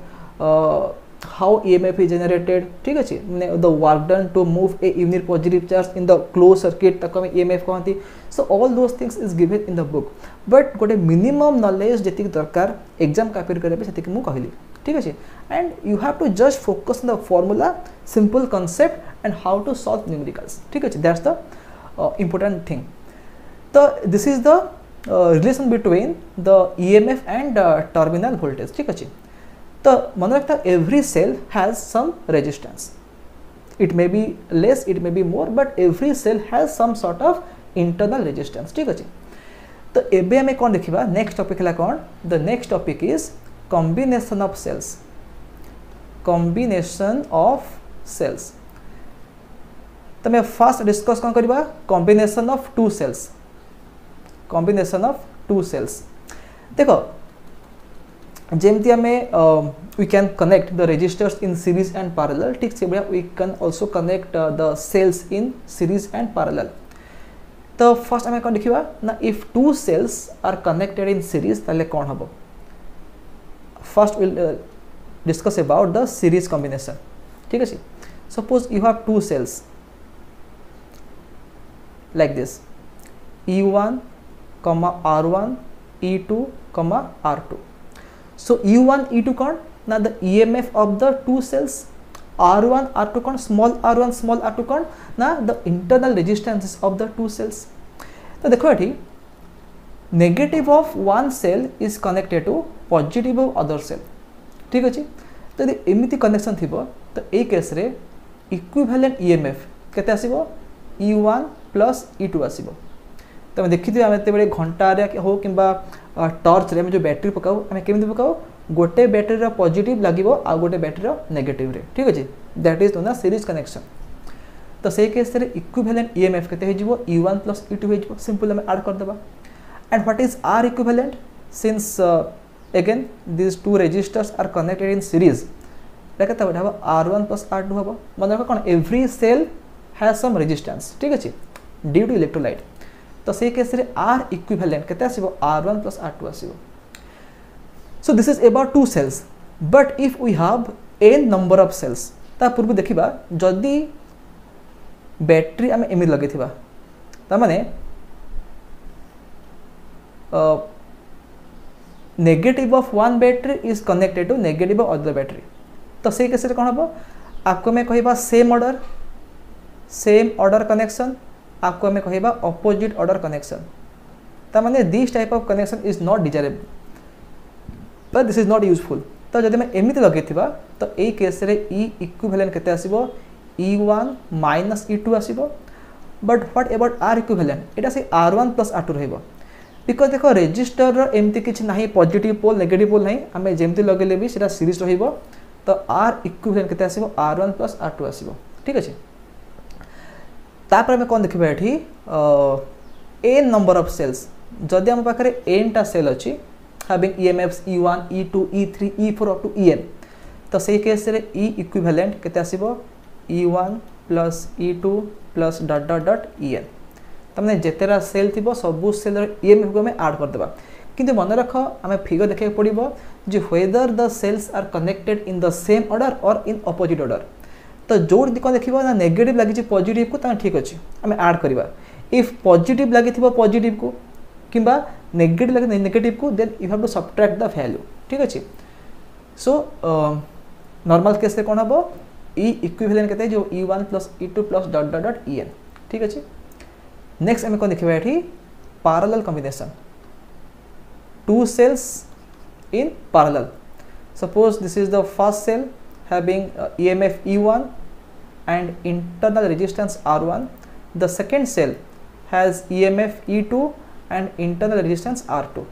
how M F is generated ठीक अच्छे मैंने the work done to move a इवनिर positive charge in the close circuit तक ई एम एफ कहती so all those things is given in the book but गोटे मिनिमम नलेज जैक दरकार एक्जाम कापेर करेंगे से कहली ठीक अच्छे and you have to just focus in the formula simple concept and how to solve numericals ठीक अच्छे दैट्स द इम्पोर्टाट थिंग तो this is the relation between the E M F and terminal voltage ठीक अच्छे तो मन रखता every cell has some resistance it may be less it may be more but every cell has some sort of internal resistance ठीक अच्छे तो एबे हमें कौन देखा नेक्स्ट टॉपिक है कौन the next topic is combination of cells combination of cells तो मैं फर्स्ट डिस्कस कौन करवा combination of two cells combination of two cells देखो जमी आम we can connect the resistors in series and parallel ठीक से भाई we can also connect the cells in series and parallel तो फास्ट आम कौन देखा ना if two cells are connected in series तेल कौन हम first will discuss about the series combination ठीक अच्छे suppose you have two cells like this E one comma R one E two comma R two So E1, E2 con now the EMF of the two cells R1, R2 con small R1, small R2 con now the internal resistances of the two cells. So the quality negative of one cell is connected to positive of other cell. ঠিক আছে যদি এমিতি কনেকশন থিব তো এই কেসরে ইকুইভ্যালেন্ট ইএমএফ কেতে আসিব E one plus E two আসিব ତୁମେ ଦେଖିଥିବେ ଆମେ ଯେତେବେଳେ ଘଣ୍ଟାରେ ହଉ କିମ୍ବା ଟର୍ଚ୍ଚରେ ଆମେ ଯେଉଁ ବ୍ୟାଟେରୀ ପକାଉ ଆମେ କେମିତି ପକାଉ ଗୋଟେ ବ୍ୟାଟେରୀର ପଜିଟିଭ୍ ଲାଗିବ ଆଉ ଗୋଟେ ବ୍ୟାଟେରୀର ନେଗେଟିଭ୍ରେ ଠିକ୍ ଅଛି ଦ୍ୟାଟ୍ ଇଜ୍ ତୁମର ସିରିଜ୍ କନେକ୍ସନ୍ ତ ସେଇ କେସ୍ରେ ଇକ୍ୱିଭ୍ୟାଲେଣ୍ଟ ଇ ଏମ୍ ଏଫ୍ କେତେ ହେଇଯିବ E one plus E two ହେଇଯିବ ସିମ୍ପଲ୍ ଆମେ ଆଡ଼୍ କରିଦେବା and what is R equivalent since again these two resistors are connected in series এটা কেতে হবে এটা হব R one plus R two হব মনে রাখো কোণ every cell has some resistance ঠিক আছে ডিউ টু केस तो केसरे R equivalent केते आसीबो R1 प्लस R2 आसीबो so this this is about two cells but if have n number of cells ता पूर्व देखिबा जदि बैटरी आम एम लगे ताने negative of one battery is connected to negative of other battery तो से केस कौन हम आपको मैं कह same order same order connection আপকু আমি কইবা অপোজিট অর্ডার কানেকশন তা মানে this type of connection is not desirable but this is not useful তো যদি আমি এমতি লাগি থিবা তো এই কেস রে ই ইকুইভ্যালেন্ট কতে আসিবো ই1 - ই2 আসিবো but but about R equivalent এটা সাই আর1 + আর2 রইবো বিকজ দেখো রেজিস্টার রে এমতি কিছি নাহি পজিটিভ পোল নেগেটিভ পোল নাহি আমি জেমতি লাগিলেবি সেটা সিরিজ রইবো তো আর ইকুইভ্যালেন্ট কতে আসিবো আর1 + আর2 আসিবো ঠিক আছে ତାପରେ ଆମେ କ'ଣ ଦେଖିବା ଏଠି ଏନ୍ ନମ୍ବର ଅଫ୍ ସେଲ୍ସ ଯଦି ଆମ ପାଖରେ ଏନ୍ଟା ସେଲ୍ ଅଛି having E M F E one E two E three E four up to E N ତ ସେଇ କେସ୍ରେ ଇ ଇକ୍ୱିଭାଲେଣ୍ଟ କେତେ ଆସିବ E one plus E two plus dot dot dot E N ତାମାନେ ଯେତେଟା ସେଲ୍ ଥିବ ସବୁ ସେଲ୍ର ଇ ଏମ୍ ଏଫ୍କୁ ଆମେ ଆଡ଼୍ କରିଦେବା কিন্তু মনে রাখ আমি ফিগ দেখা পড়ব যে whether the cells are connected in the same order or in opposite order तो जो कौन देखिए ना नेगेट लगी पजिट को ठीक अच्छे आम आड करवा इफ पजिट लगी पजिट को किंवा नेगेट लगे नेगेटिव को दे you have to subtract the value ठीक अच्छे सो नर्माल केस कौन हम इक्वल के जो E one plus E two plus dot dot dot इन ठीक अच्छे नेक्स्ट आम कौन देखा ये parallel combination two cells in parallel suppose this is the first cell having E M F E one and internal resistance R1. The second cell has EMF E2 and internal resistance R2.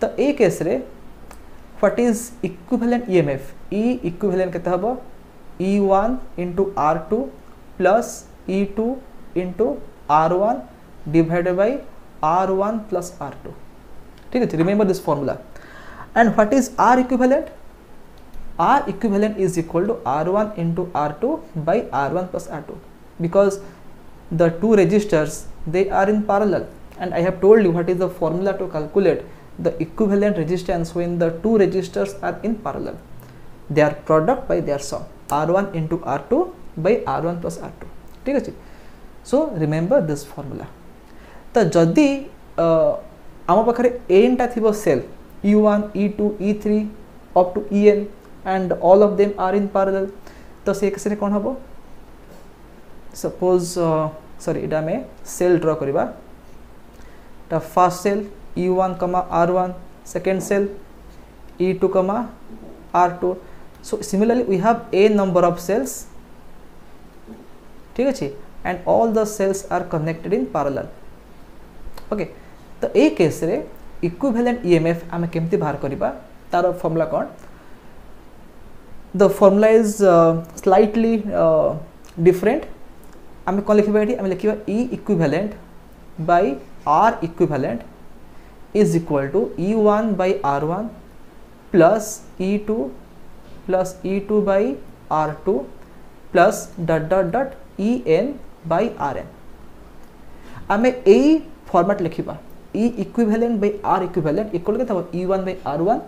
The A case re, what is equivalent EMF? E equivalent E1 into R2 plus E2 into R1 divided by R1 plus R2. Remember this formula. And what is R equivalent? R equivalent is equal to R1 into R2 by R1 plus R2 because the two registers they are in parallel and I have told you what is the formula to calculate the equivalent resistance when the two registers are in parallel their product by their sum R1 into R2 by R1 plus R2 ঠিক আছে সো রিমেম্বর দিস ফর্মুলা ତ ଯଦି ଆମ ପାଖରେ ଏନ୍ଟା e E1, E2, E3 up to En and all of them are in parallel ତ ସେ କେସରେ କ'ଣ ହେବ ସପୋଜ୍ ସରି ଏଇଟା ଆମେ ସେଲ୍ ଡ୍ର କରିବା ଏଇଟା first cell E one comma R one second cell E two comma R two so similarly we have a number of cells ଠିକ୍ ଅଛି and all the cells are connected in parallel okay ତ ଏଇ କେସ୍ରେ ଇକ୍ୱିଭେଲେଣ୍ଟ ଇ ଏମ୍ ଏଫ୍ ଆମେ କେମିତି ବାହାର କରିବା ତାର ଫର୍ମୁଲା କ'ଣ the formula is uh, slightly uh, different আমি কোন লিখিবা এটি আমি লিখিবা E equivalent by R equivalent is equal to E one by R one plus E two plus E two by R two plus dot dot dot E N by R N আমি এই ফর্মাট লিখিবা E equivalent by R equivalent equal কেতে হব E one by R one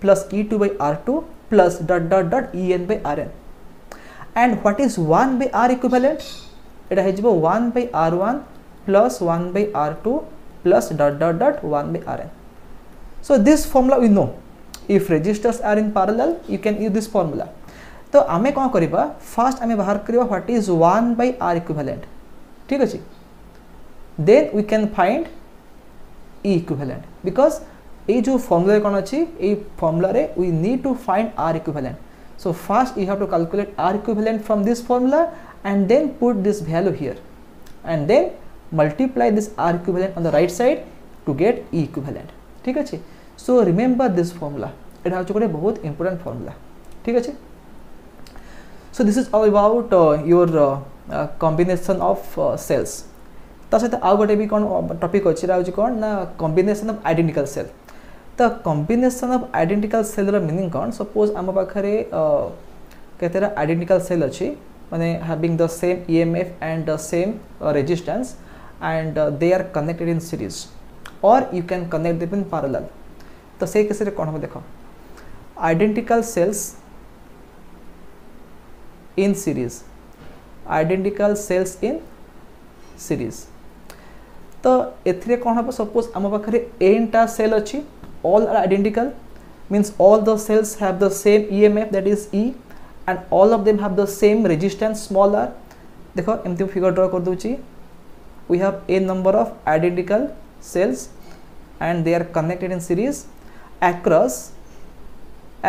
plus E two by R two plus dot dot dot en by rn and what is 1 by r equivalent It is হয়ে 1 by r1 plus 1 by r2 plus dot dot dot 1 by rn so this formula we know if registers are in parallel you can use this formula so আমি কোন first. ফার্স্ট আমি বাহার করিবা হোয়াট 1 by r equivalent. ঠিক Then we can find e equivalent because. এই ଯେଉଁ ଫର୍ମୁଲାରେ କ'ଣ ଅଛି ଏଇ ଫର୍ମୁଲାରେ we need to find R equivalent So first you have to calculate R equivalent from this formula and then put this value here and then multiply this R equivalent on the right side to get E equivalent. ঠিক আছে সো রিমেম্বার দিস ফর্মুলা এটা হচ্ছে গোটে বহুত ইম্পর্টাট ফর্মুলা ঠিক আছে so this is all about your combination of cells তা সহ আউ গোটে বি কোণ টপিক অছে এটা হচ্ছে কোণ না combination of identical cell the combination of identical सेलर मिनिंग कौन सपोज आम पाखे कतेटा आईडेटिकाल सेल अच्छी मैंने having the same E M F and the same resistance and they are connected in series or you can connect दिप इन पारालाल तो से केस कौन हम देख identical cells in series identical cells in series तो एथिरे कौन हम सपोज आम पाखे टा सेल अच्छी all are identical means all the cells have the same emf that is e and all of them have the same resistance smaller. r देखो एमती फिगर ड्र करदे We have a number of identical cells, and they are connected in series across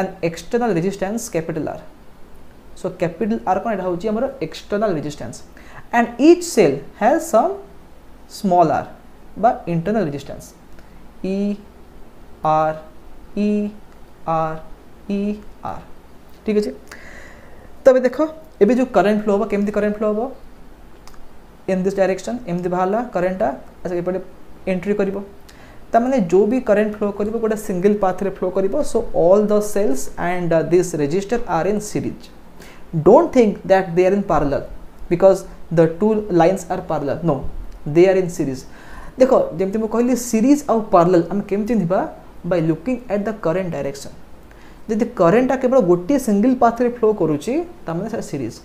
an external resistance capital R. So capital R कौन इटा होची हमारा external resistance and each cell has some small r internal resistance E R E R E R ठीक अच्छे तब देख ए करेन्ट फ्लो हम केमी करेन्ट फ्लो हम इन दिस् डायरेक्शन एमती बाहर करेन्टा अच्छा एपटे एंट्री कर ताने जो भी करेन्ट फ्लो कर गोटे सिंगल पाथ फ्लो कर so all the cells and this resistor are in series don't think that they are in parallel because the two lines are parallel no they are in series देख जमी कहली सीरीज आउ पार्लर आम केमी by looking at the current direction ଯଦି କରେଣ୍ଟଟା କେବଳ ଗୋଟିଏ ସିଙ୍ଗିଲ୍ ପାଥ୍ରେ ଫ୍ଲୋ କରୁଛି ତାମାନେ ସେଟା ସିରିଜ୍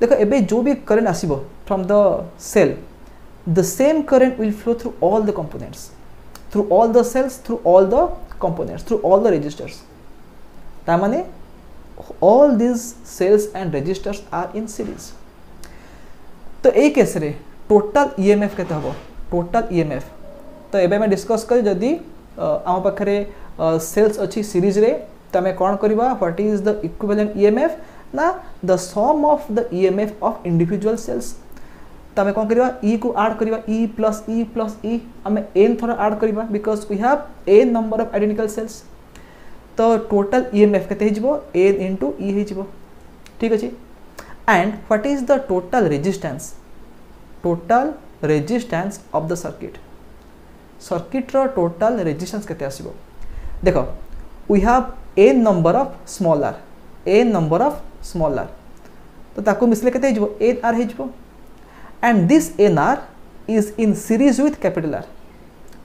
ଦେଖ ଏବେ ଯେଉଁ ବି କରେଣ୍ଟ ଆସିବ from the cell the same current will flow through all the components through all the cells through all the components through all the resistors ତାମାନେ all these cells and registers are in series तो यही केस रे टोटल ईएमएफ केते हबो टोटल ईएमएफ तो एबे मैं डिस्कस करी जदी आम पाखे सेल्स अच्छी सीरीज रे e e e तो आम कौन करवा what is the equivalent EMF ना the sum of the EMF of individual cells तो आम कौन करवा ई को आड करवा E plus E plus E आम एन थर आड करवा because we have N number of identical cells तो टोटाल ईएमएफ के एन इंटू ई हो ठीक अच्छे and what is the total resistance total resistance of the circuit सर्किट्र टोटाल रेजिस्टेंस के देख we have a number of small are a number of small are तो ताको मिसले के एन आर हो and this N R is in series with capital R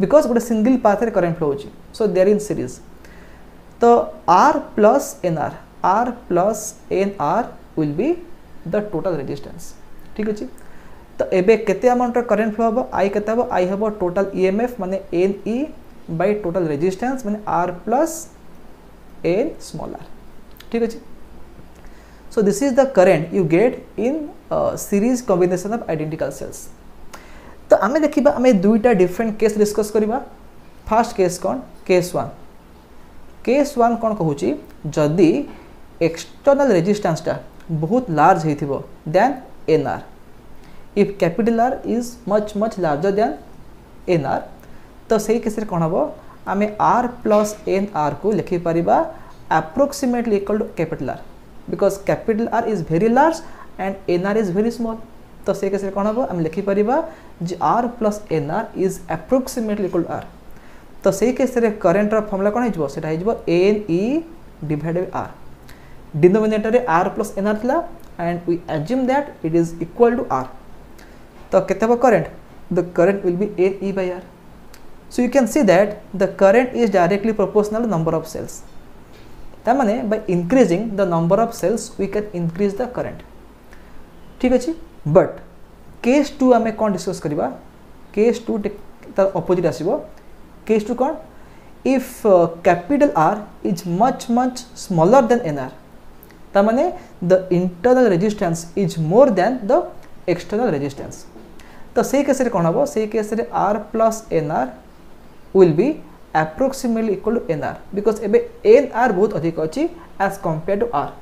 because गोटे सिंगल पाथ्रे करेन्ट फ्लो होची so they are in series तो are plus N R are plus N R will be the total resistance ठीक अच्छे तो एबे केमाउंटर करेन्ट फ्लो हम आई के आई हम टोटाल एफ माने N E by total resistance माने R plus N small are ठीक अच्छे सो this is the current you get in uh, series combination of identical तो आम देखा आम दुईटा डिफरेन्ट केस डिस्कस करवा फास्ट केस कौन केस वन केस वन कौन कौच जदि एक्सटर्नाल रेजिस्टाटा बहुत लार्ज होन NR if capital R is much much larger than N R तो सही केस कौन हम आम आर प्लस एन आर को लिखिपर approximately equal to capital R because capital R is very large and N R is very small तो से केस कौन हम आम लिखिपर R plus N R is approximately equal to R तो से केस करेन्टर फर्मुला कौन हो N E divide R denominator R plus N R थी and we assume that it is equal to R तो कत current the current will be N E by R so you can see that the current is directly proportional number of cells तमाने by increasing the number of cells we can increase the current ठीक अच्छे बट केस टू आम कौन डिस्कस करवा केस टू तार अपोजिट आस टू कौन if capital R is much much smaller than N R तमाने the internal resistance is more than the external resistance ତ ସେଇ କେସ୍ରେ କ'ଣ ହେବ ସେଇ କେସ୍ରେ R plus N R will be approximately equal to N R because ଏବେ ଏନ୍ ଆର୍ ବହୁତ ଅଧିକ ଅଛି ଆଜ୍ କମ୍ପେୟାର୍ ଟୁ ଆର୍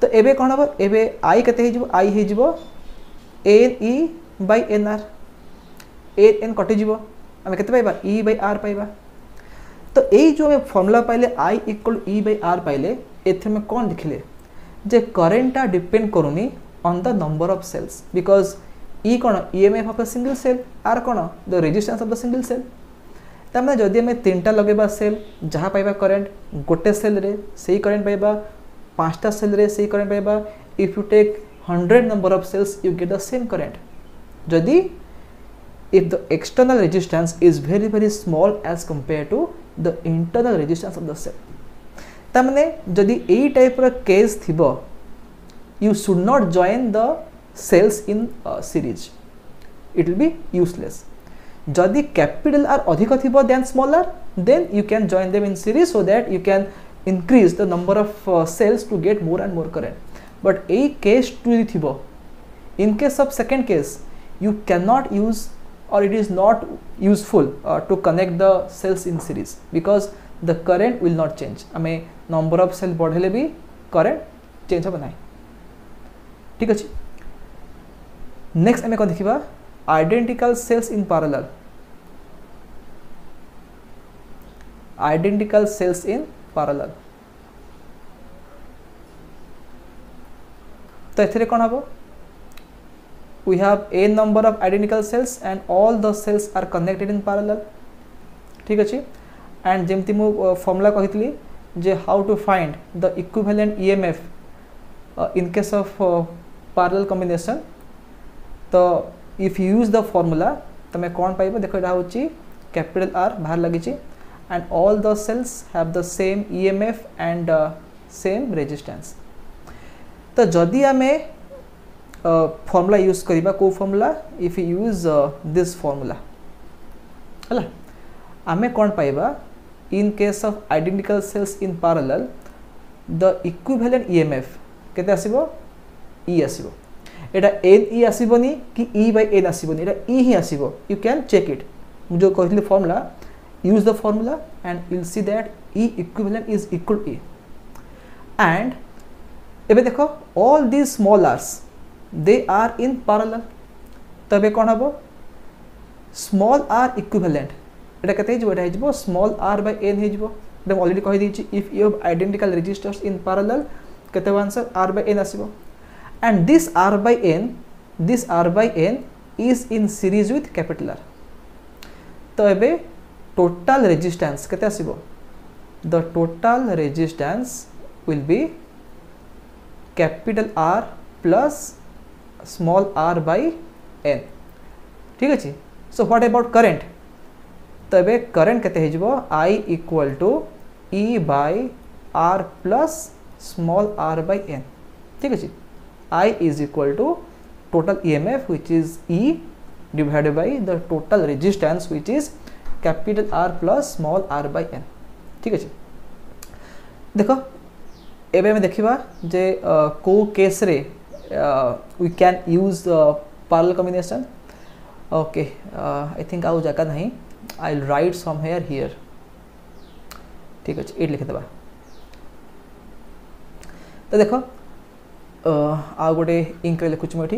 ତ ଏବେ କ'ଣ ହେବ ଏବେ ଆଇ କେତେ ହେଇଯିବ ଆଇ ହେଇଯିବ N E by N R N N କଟିଯିବ ଆମେ କେତେ ପାଇବା ଇ ବାଇ ଆର୍ ପାଇବା ତ ଏଇ ଯେଉଁ ଆମେ ଫର୍ମୁଲା ପାଇଲେ ଆଇ ଇକ୍ୱାଲ୍ ଇ ବାଇ ଆର୍ ପାଇଲେ ଏଥିରେ ଆମେ କ'ଣ ଦେଖିଲେ ଯେ କରେଣ୍ଟଟା ଡିପେଣ୍ଡ କରୁନି on the number of cells because ई कौन EMF of the single cell are कौन the resistance of the single cell तमें जदि आम तीन टा लगे सेल जहाँ पाइबा करेन्ट गोटे सेल रे से करेन्ट पाइबा पाँचटा सेल रे से करेन्ट पाइबा if you take hundred number of cells you get the same current जदि if the external resistance is very very small as compare to the internal resistance of the cell तमें जदि यही टाइप रेस थी you should not join the cells in series it will be useless যদি capital আর অধিক থিব then smaller than you can join them in series so that you can increase the number of cells to get more and more current but এই কেস টু যদি থিব in case of second case you can not use or it is not useful uh, to connect the cells in series because the current will not change mean, number of cell বଢ଼େଇଲେ be current change ହେବ ନାହିଁ ঠিক नेक्स्ट आम कौन देखा identical cells in parallel identical cells in parallel तो एथेरे कौन हम we have a number of identical cells and all the cells are connected in parallel ठीक अच्छे एंड जमी मु फर्मुला कही जे how to find the equivalent EMF in case of parallel combination तो if you use the formula तुम कौन पाइब देख यहाँ हूँ कैपिटल आर बाहर लगी and all the cells have the same E F and same resistance तो जदि आम फर्मुला यूज करवा कौ formula if you use this formula है आम कौन पाइबा in case of identical cells in parallel the equivalent EMF के आसो इ आसो এটা n e আসিবনি কি e / n আসিবনি এটা e ही আসিবো ইউ ক্যান চেক ইট মুজো কইলে formula use the formula and will see that e equivalent is equal to a and এবে দেখো all this small Rs they R in parallel তবে কোন হবো স্মল আর ইকুইভ্যালেন্ট এটা কতে হিজবো এটা হিজবো স্মল আর / n হিজবো আমি অলরেডি কই দিছি if you have identical resistors in parallel কতে হবে आंसर r / n আসিবো and this r by n this r by n is in series with capital r to total resistance kete asibo the total resistance will be capital r plus small r by n thik so what about current to ebe current kete hejibo i equal to e by r plus small r by n ठीक I is equal to total EMF which is E divided by the total resistance which is capital R plus small r by n ठीक अछि देख एबे देखा जे को केस रे we can use parallel combination okay I think आउ जगह नहीं I will write here here ठीक अच्छे ये लिख तो देखो आ गोटे इंक लिखुच मुझे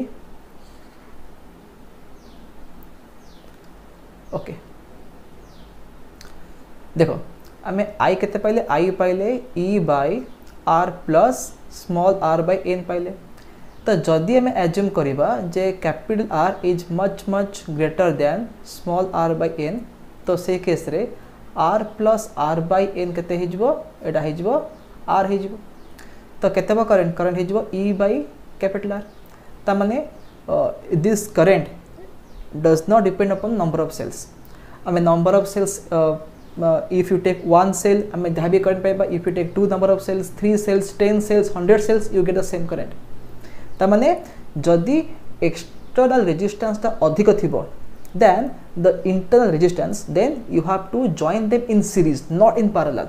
ओके देख आम आई के पाइले आई पाइले इ by R plus small are by N पाइले तो जदि आम एज्यूम करवा capital R is much much greater than small are by N तो से case R plus are by N के आर हो तो केते हबो करंट करंट हे जबो ई बाय कैपिटल आर ता माने this current does not depend upon number of cells i mean number of cells uh, uh, if you take one cell i mean have a current by if you take two number of cells three cells 10 cells 100 cells you get the same current ता माने जदि एक्सटर्नल रेजिस्टेंसटा अधिक थिबो then the internal resistance then you have to join them in series not in parallel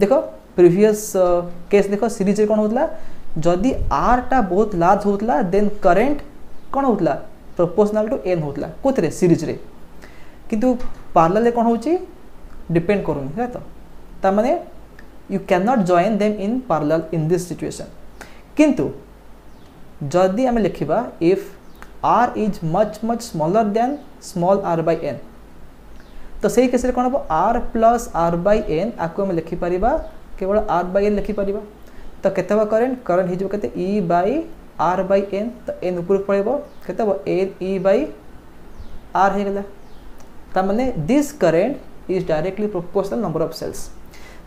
देखो প্রিভিয়স কেস দেখ সিরিজে କ'ଣ ହେଉଥିଲା ଯଦି ଆର୍ଟା ବହୁତ ଲାର୍ଜ ହେଉଥିଲା ଦେନ୍ କରେଣ୍ଟ କ'ଣ ହେଉଥିଲା ପ୍ରପୋର୍ସନାଲ୍ ଟୁ ଏନ୍ ହେଉଥିଲା କେଉଁଥିରେ ସିରିଜରେ କିନ୍ତୁ ପାର୍ଲାରେ କ'ଣ ହେଉଛି ଡିପେଣ୍ଡ କରୁନି ହେଲା ତ ତାମାନେ you can not join them in parallel in this situation କିନ୍ତୁ ଯଦି ଆମେ ଲେଖିବା if R is much much smaller than small R by N ତ ସେଇ କେସ୍ରେ କ'ଣ ହେବ R plus R by N ଆକୁ ଆମେ ଲେଖିପାରିବା केवल आर बै एन लिखिपर तो कत करेन्ट करेन्ट हो के बर बै तो एन उपर पड़े कत एन इ बर हो गला तमाने this current is directly proportional number of cells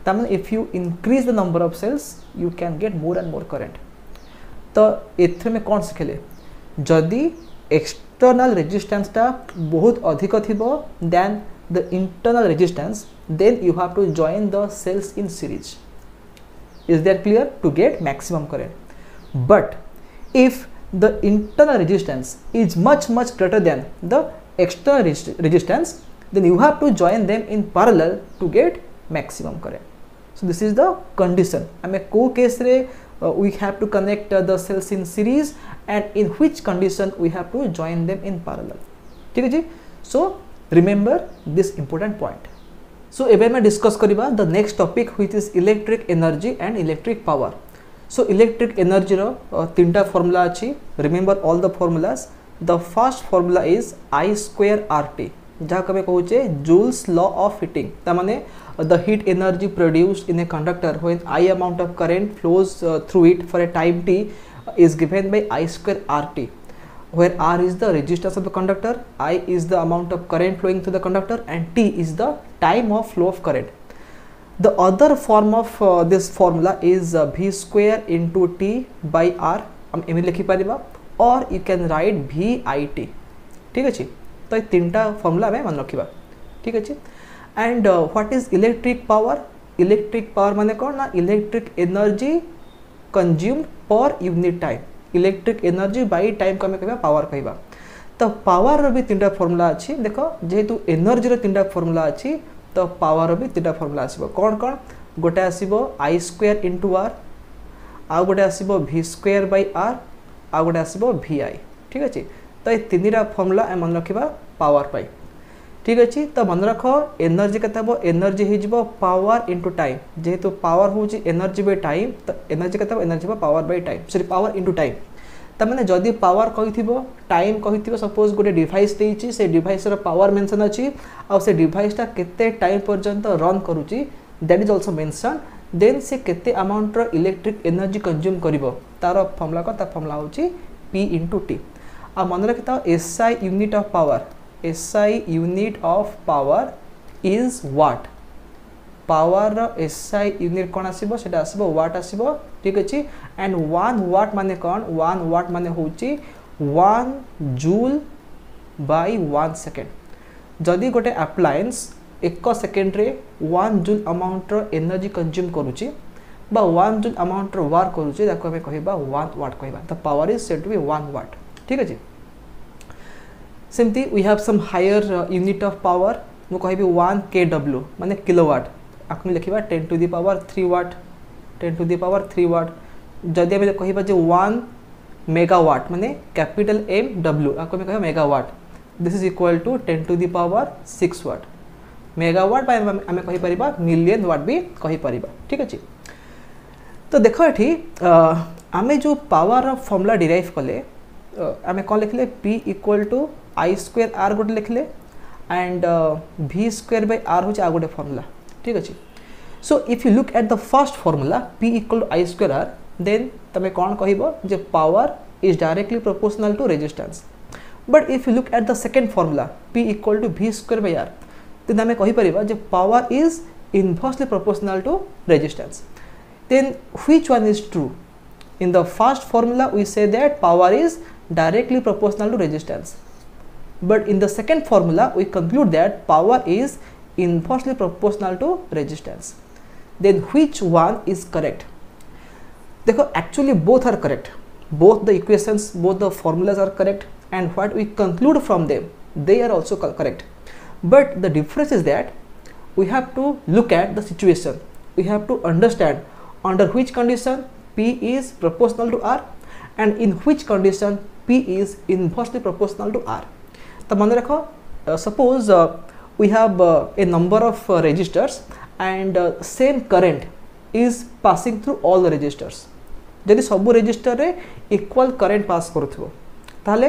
तमाने if you increase the number of cells you क्या get more and more current तो एथर में कौन शिखिले जदि एक्सटर्नाल रेजिस्टास्टा बहुत अधिक थी than the internal resistance then you have to join the cells in series is that clear to get maximum current but if the internal resistance is much much greater than the external resist resistance then you have to join them in parallel to get maximum current so this is the condition i mean co case uh, we have to connect uh, the cells in series and in which condition we have to join them in parallel so remember this important point so एवं डिस्कस करवा द नेक्स्ट टॉपिक हुई is electric energy and electric power so electric energy तीन टाइम फर्मुला अच्छी remember all the formulas the first formula is I square R t जहाँ कहे जूल्स ल अफ हिटिंग मैंने the heat energy produce in a conductor when I amount of current flows through it for a time t is given by I square R t where R is the resistance of the conductor, I is the amount of current flowing through the conductor and T is the time of flow of current. The other form of uh, this formula is uh, V square into T by R or you can write V I T. So, tinta formula mein And uh, what is electric power? Electric power electric energy consumed per unit time. Electric energy by time কু আমি কহবা পাওয়ার কহবা তো পাওয়ার বি তিনটা ফর্মুলা আছে দেখ যেহেতু এনর্জির তিনটা ফর্মুলা আছে তো পাওয়ার বি তিনটা ফর্মুলা আসব কোণ কোণ গোটে আসব আই স্কোয়ার ইন্টু আর আউ গোটে আসব ভি স্কোয়ার বাই আর আউ গোটে আসব ভি আই ঠিক আছে তো এই তিনটা ফর্মুলা আমি মনে রাখবা পাওয়ার পাই ঠিক আছে তো মনে রাখ এনর্জি কেতে হব এনর্জি হয়ে পাওয়ার ইন্টু টাইম যেহেতু পাওয়ার হচ্ছে এনর্জি বাই টাইম তো এনর্জি কেতে হব এনর্জি হব power by time sorry power into time তার যদি পাওয়ার কহিথিব টাইম কহিথিব সপোজ গোটে ডিভাইস দিয়েছি সেই ডিভাইসর পাওয়ার মেনশন অছি আউ সে ডিভাইসটা কেতে টাইম পর্যন্ত রন করুচি that is also mention then সে কেতে আমাউন্টর ইলেকট্রিক এনর্জি কনজ্যুম করব তার ফর্মুলা কন তার ফর্মুলা হচ্ছে পি ইন্টু টি আর মনে রাখি তাও SI unit of power SI unit of power is what? Power SI unit कौन आसीबो सेटा आसीबो watt आसीबो ठीक अछि and one watt माने कौन One watt माने होउची one joule by one second. जदी गोटे appliance एक second रे one joule amount रो एनर्जी कंज्यूम करूची বা 1 জুল অ্যামাউন্টর ওয়ার্ক করুছে তাকে আমি কহবা 1 ওয়াট কহবা the power is said to be one watt ठीक আছে सेमती we have some higher unit of power मुझे कहि वन के डब्ल्यू मानते किलोवाट आपको लिखा ten to the power three watt ten to the power three watt जदि कह वन मेगा मेगावाट मानने कैपिटल एम डब्ल्यू आपको कह megawatt this is equal to ten to the power six watt megawatt आम कहीपर मिलियन व्वाट भी कहींपर ठीक अच्छे तो देख ये आम जो पावर फर्मुला डिराइव कले आम कौन लिखले P equal to I square R गोटे लिखले and V square by R हूँ आ गोटे फर्मूला ठीक अच्छे so if you look at the first formula P equal to I square R then तुम्हें कौन कह power is directly proportional to resistance but if you look at the second formula P equal to V square by R then आम कहीपर power is inversely proportional to resistance then which one is true in the first formula we say that power is directly proportional to resistance But in the second formula, we conclude that power is inversely proportional to resistance. Then which one is correct? Dekho, actually both are correct. Both the equations, both the formulas are correct and what we conclude from them, they are also correct. But the difference is that we have to look at the situation. We have to understand under which condition P is proportional to R and in which condition P is inversely proportional to R. तो मन रख suppose we have a number of resistors and same current is passing through all resistors जदि सब रजिस्टर में इक्वाल करेन्ट पास कर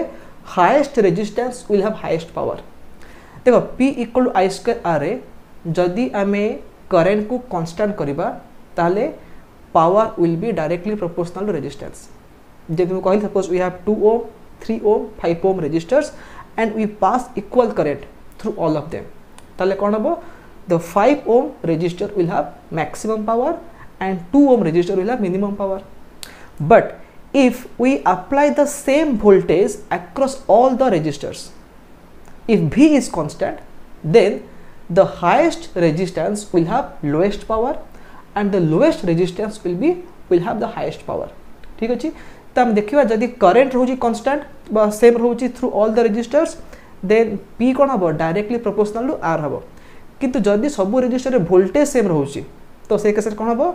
highest resistance will have highest power देख P equal to I square R ए जदि आम करेन्ट को कन्स्टाट करवा power will be directly proportional resistance जब कह suppose we have two ohm three ohm five ohm resistors and we pass equal current through all of them the 5 ohm resistor will have maximum power and 2 ohm resistor will have minimum power but if we apply the same voltage across all the resistors if v is constant then the highest resistance will have lowest power and the lowest resistance will be will have the highest power तो आम देखा जदि करेन्ट रोज कनस्टाट सेम रोचे through all the resistors they P कौन हम डायरेक्टली प्रपोर्सनाल टू आर हम कितु जदि सब रेजिस्टर में भोल्टेज सेम रोचे तो से कैसे कौन हम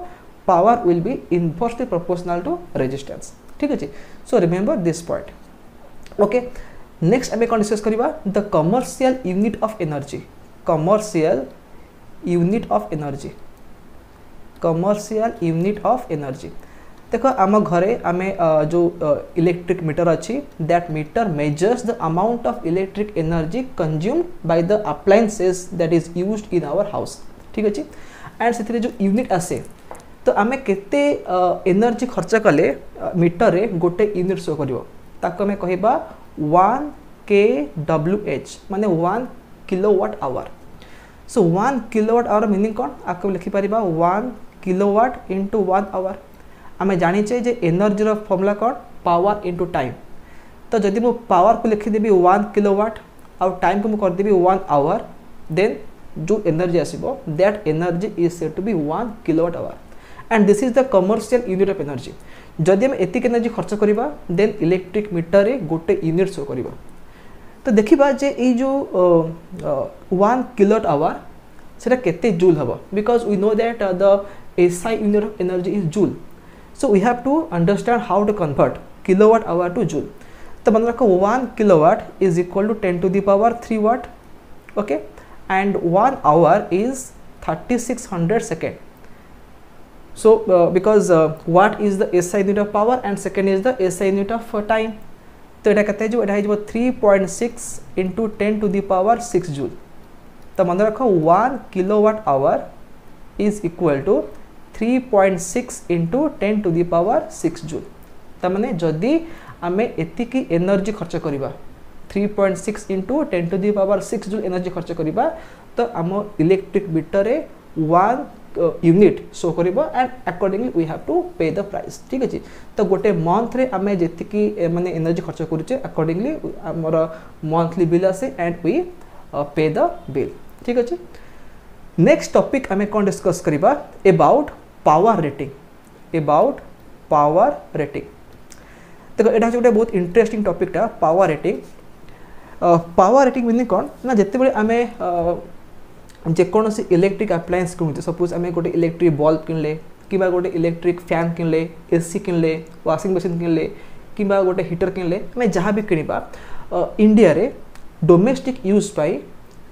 power will be inversely proportional to resistance ठीक अच्छे so remember this point okay next आम कौन डिस्कस करवा the commercial unit of energy commercial unit of energy commercial unit of energy देख आम घरे आम जो इलेक्ट्रिक मीटर अच्छी that meter measures the amount of electric energy consume by the appliances that is use in our house ठीक अच्छे एंड से जो यूनिट आसे तो आम के एनर्जी खर्च कले मीटर रे गोटे यूनिट शो कर कहवा वन के डब्ल्यू एच मान one kilowatt hour so one kilowatt hour meaning कौन आपको लिखिपर one kilowatt into one hour आम जाचे जे एनर्जी फर्मुला कौन पावर इंटू टाइम तो जदि मु पावर को लिखिदेवी वन किलोवाट आउ टाइम को करदेवी वन आवर देन जो एनर्जी आसो that energy is set to be one kilo व्ट hour and this is the commercial unit of energy जदि आम एतिक एनर्जी खर्च करवा देन इलेक्ट्रिक मीटर रे गोटे यूनिट शो कर तो देखा जे यो वन किलोट आवर से जूल हम because we know that the SI unit of energy is joule So we have to understand how to convert kilowatt hour to joule. The मतलब रखो one kilo watt is equal to ten to the power three And one hour is 3600 second. so uh, because uh, what is the SI unit of power and second is the SI unit of uh, time तो এটা कहते हैं जो এটা जो 3.6 into 10 to the power 6 joule. तो मन 1 kilowatt hour is equal to three point six into ten to the power six joule তার মানে যদি আমি এতিকি এনর্জি খরচ করা three point six into ten to the power six joule energy খরচ করা তো আম ইলেকট্রিক মিটরে ওয়ান ইউনিট শো করব and accordingly we have to pay the price ঠিক আছে তো গোটে মন্থরে আমি যেতিকি মানে এনর্জি খরচ করুছে আকর্ডিংলি আমার মন্থলি বিল আসে and we pay the bill ঠিক আছে নেক্সট টপিক আমি কোণ ডিসকস করা about power rating about power rating দেখো এটা হচ্ছে গোটে বহুত ইন্টারেস্টিং টপিকটা power rating power rating meaning କ'ଣ ନା ଯେତେବେଳେ ଆମେ ଯେକୌଣସି ଇଲେକ୍ଟ୍ରିକ୍ ଆପ୍ଲାଏନ୍ସ କିଣୁଛେ ସପୋଜ୍ ଆମେ ଗୋଟେ ଇଲେକ୍ଟ୍ରିକ୍ ବଲ୍ବ କିଣିଲେ କିମ୍ବା ଗୋଟେ ଇଲେକ୍ଟ୍ରିକ୍ ଫ୍ୟାନ୍ କିଣିଲେ ଏସି କିଣିଲେ ୱାସିଂ ମେସିନ୍ କିଣିଲେ କିମ୍ବା ଗୋଟେ ହିଟର୍ କିଣିଲେ ଆମେ ଯାହା ବି କିଣିବା ଇଣ୍ଡିଆରେ ଡୋମେଷ୍ଟିକ୍ ୟୁଜ୍ ପାଇଁ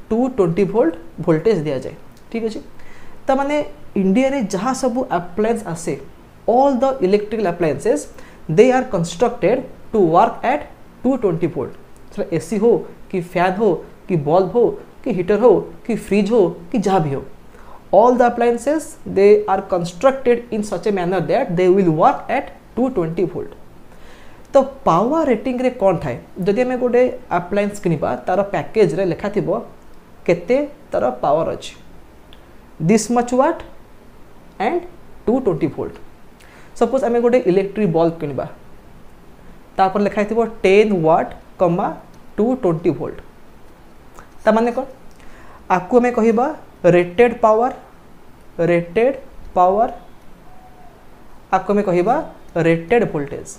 ଟୁ ଟ୍ୱେଣ୍ଟି ଭୋଲ୍ଟ ଭୋଲ୍ଟେଜ୍ ଦିଆଯାଏ ଠିକ୍ ଅଛି ତା ମାନେ इंडिया जहाँ सब आप्लायस आसे all the electrical appliances they are constructed to work at 220 twenty चलो एसी हो कि फैन हो कि बल्ब हो कि हीटर हो कि फ्रिज हो कि जहाँ भी हो all the appliances they are constructed in such a manner that they will work at 220 volt तो पावर रेटिंग रे कौन थाए जदि आम गोटे आप्लायंस किनवा तार पैकेज रे लेखा थी तार पावर अच्छे this much what and 220 volt suppose आम गोटे इलेक्ट्रिक बल्ब किनवापर लिखाई थी ten watt comma two twenty volt ताने कौन आपको आम कह रेटेड पावर रेटेड पावर आपको आम कह रेटेड भोल्टेज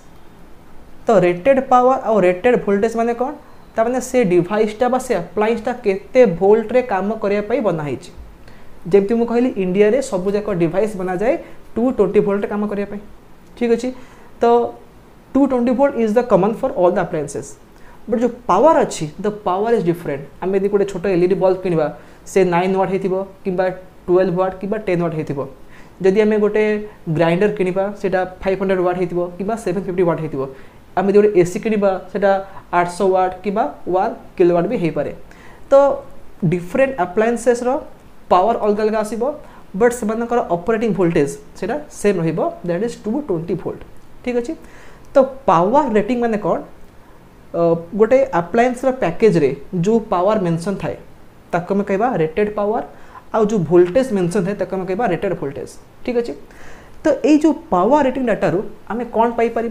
तो रेटेड पावर आ रेटेड भोल्टेज मैंने कौन ताने से डिभाइसटा से आप्लायसटा के कम करने बनाई ଯେମିତି ମୁଁ କହିଲି ଇଣ୍ଡିଆରେ ସବୁଯାକ ଡିଭାଇସ୍ ବନାଯାଏ ଟୁ ଟ୍ୱେଣ୍ଟି ଭୋଲ୍ଟ କାମ କରିବା ପାଇଁ ଠିକ୍ ଅଛି ତ two twenty volt is the common for all the appliances but ଯେଉଁ ପାୱାର ଅଛି ଦ ପାୱାର ଇଜ୍ ଡିଫରେଣ୍ଟ ଆମେ ଯଦି ଗୋଟେ ଛୋଟ ଏଲ୍ଇଡି ବଲ୍ବ କିଣିବା ସେ ନାଇନ୍ ୱାଟ୍ ହେଇଥିବ କିମ୍ବା ଟୁଏଲ୍ଭ ୱାଟ୍ କିମ୍ବା ଟେନ୍ ୱାଟ୍ ହେଇଥିବ ଯଦି ଆମେ ଗୋଟେ ଗ୍ରାଇଣ୍ଡର କିଣିବା ସେଇଟା ଫାଇଭ୍ ହଣ୍ଡ୍ରେଡ଼ ୱାଟ୍ ହେଇଥିବ କିମ୍ବା ସେଭେନ୍ ଫିଫ୍ଟି ୱାଟ୍ ହେଇଥିବ ଆମେ ଯଦି ଗୋଟେ ଏସି କିଣିବା ସେଇଟା ଆଠଶହ ୱାଟ୍ କିମ୍ବା ୱାନ୍ କିଲୋ ୱାଟ୍ ବି ହେଇପାରେ ତ ଡିଫରେଣ୍ଟ ଆପ୍ଲାଏନ୍ସେସ୍ର পাওয়ার অলগা অলগা আসব বট সে অপরেটিং ভোল্টেজ সেটা সেম রহব that is two twenty volt ঠিক আছে তো পাওয়ার রেটিং মানে কম গোটে আপ্লায়েন্সর প্যাকেজরে যে পাওয়ার মেনশন থাকে তাকে আমি কহবা রেটেড পাওয়ার আউ যে ভোল্টেজ মেনশন থাকে তাকে আমি কহবা রেটেড ভোল্টেজ ঠিক আছে তো এই যে পাওয়ার রেটিং ডাটার আমি কম পাইপার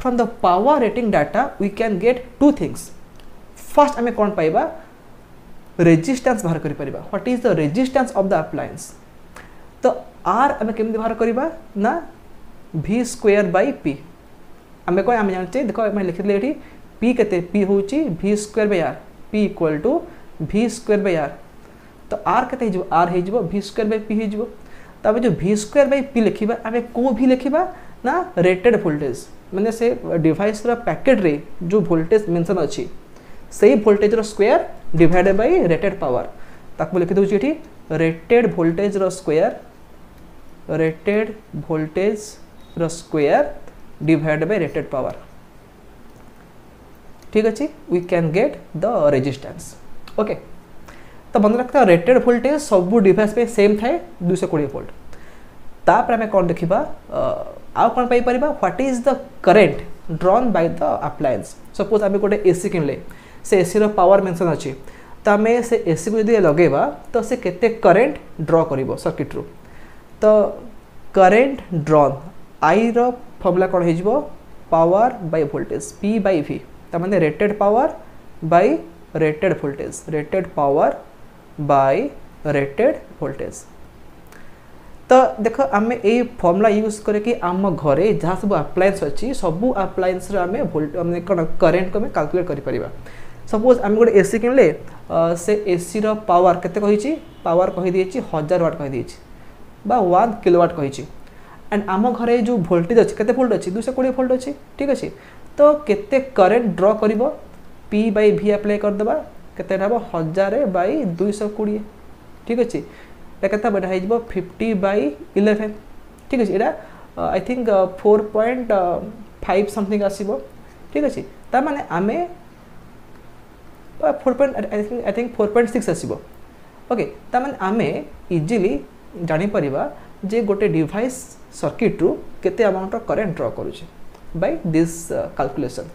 from the power rating data we can get two things first আমি কম পাইবা रेजिस्टेंस बाहर कर पार what is the resistance of the appliance तो आर आम के बाहर करवा ना भि स्क्वेयर बै पी आम कह आम जानचे देख आम लिखी ये पी के पी हूँ V square by R P equal to V square by R तो आर के आर हो स्क्र बै पी हो जो भि स्क्र बै पी लिखा आम कौ भी लिखा ना रेटेड भोल्टेज मैंने से डिस्टर पैकेट रे जो भोल्टेज मेनसन अच्छी সেই ভোল্টেজর square divided by rated power তাকে লিখিদেছি এটি রেটেড ভোল্টেজর স্কোয়ার রেটেড ভোল্টেজর square divided by rated power ঠিক আছে we can get the resistance okay তো মনে রাখতে রেটেড ভোল্টেজ সবু ডিভাইস পাই সেম থাকে দুইশ কোড়িয়ে ভোল্ট তাপরে আমি কম দেখিবা আউ কম পাইপার what is the current drawn by the appliance suppose आम गोटे एसी किणले से এসির পাওয়ার মেনশন অছি তো আমি সে এসি যদি লগাইবা তো সে কেতে করেন্ট ড্র করব সর্কিট্রু তো করেন্ট ড্রন আইর ফর্মুলা কোণ হয়ে যাব power by voltage P by V তার মানে rated power by rated voltage rated power by rated voltage तो देख आम ये फर्मुला यूज करके आम घरे जहाँ सब आप्लायंस अच्छी सब आप्लायंस आम भोल्ट कौन करेन्ट को आम कालकुलेट कर সপোজ আমি গোটে এসি কিনলে সে এসির পাওয়ার কেতে কী পাওয়ার কহিদিয়েছি হাজার ওয়াট কহিদিয়েছি বা ওয়ান কিলোওয়াট কহিছি অ্যান্ড আম ঘরে যে ভোল্টেজ অছে কেতে ভোল্ট অছে দুইশো কোড়িয়ে ভোল্ট অছে ঠিক আছে তো কেতে করেন্ট ড্র করব পি বাই ভি আপ্লাই করেদেবা কেতে হব হাজার বাই দুইশো কোড়িয়ে ঠিক আছে এটা কেতে হব এটা হয়ে যাব ফিফটি বাই ইলেভেন ঠিক আছে এটা I think four point five something আসব ঠিক আছে তার মানে আমি বা four point I think four point six ଆସିବ ଓକେ ତାମାନେ ଆମେ ଇଜିଲି ଜାଣିପାରିବା ଯେ ଗୋଟେ ଡିଭାଇସ୍ ସର୍କିଟ୍ରୁ କେତେ ଆମାଉଣ୍ଟର କରେଣ୍ଟ ଡ୍ର କରୁଛି by this calculation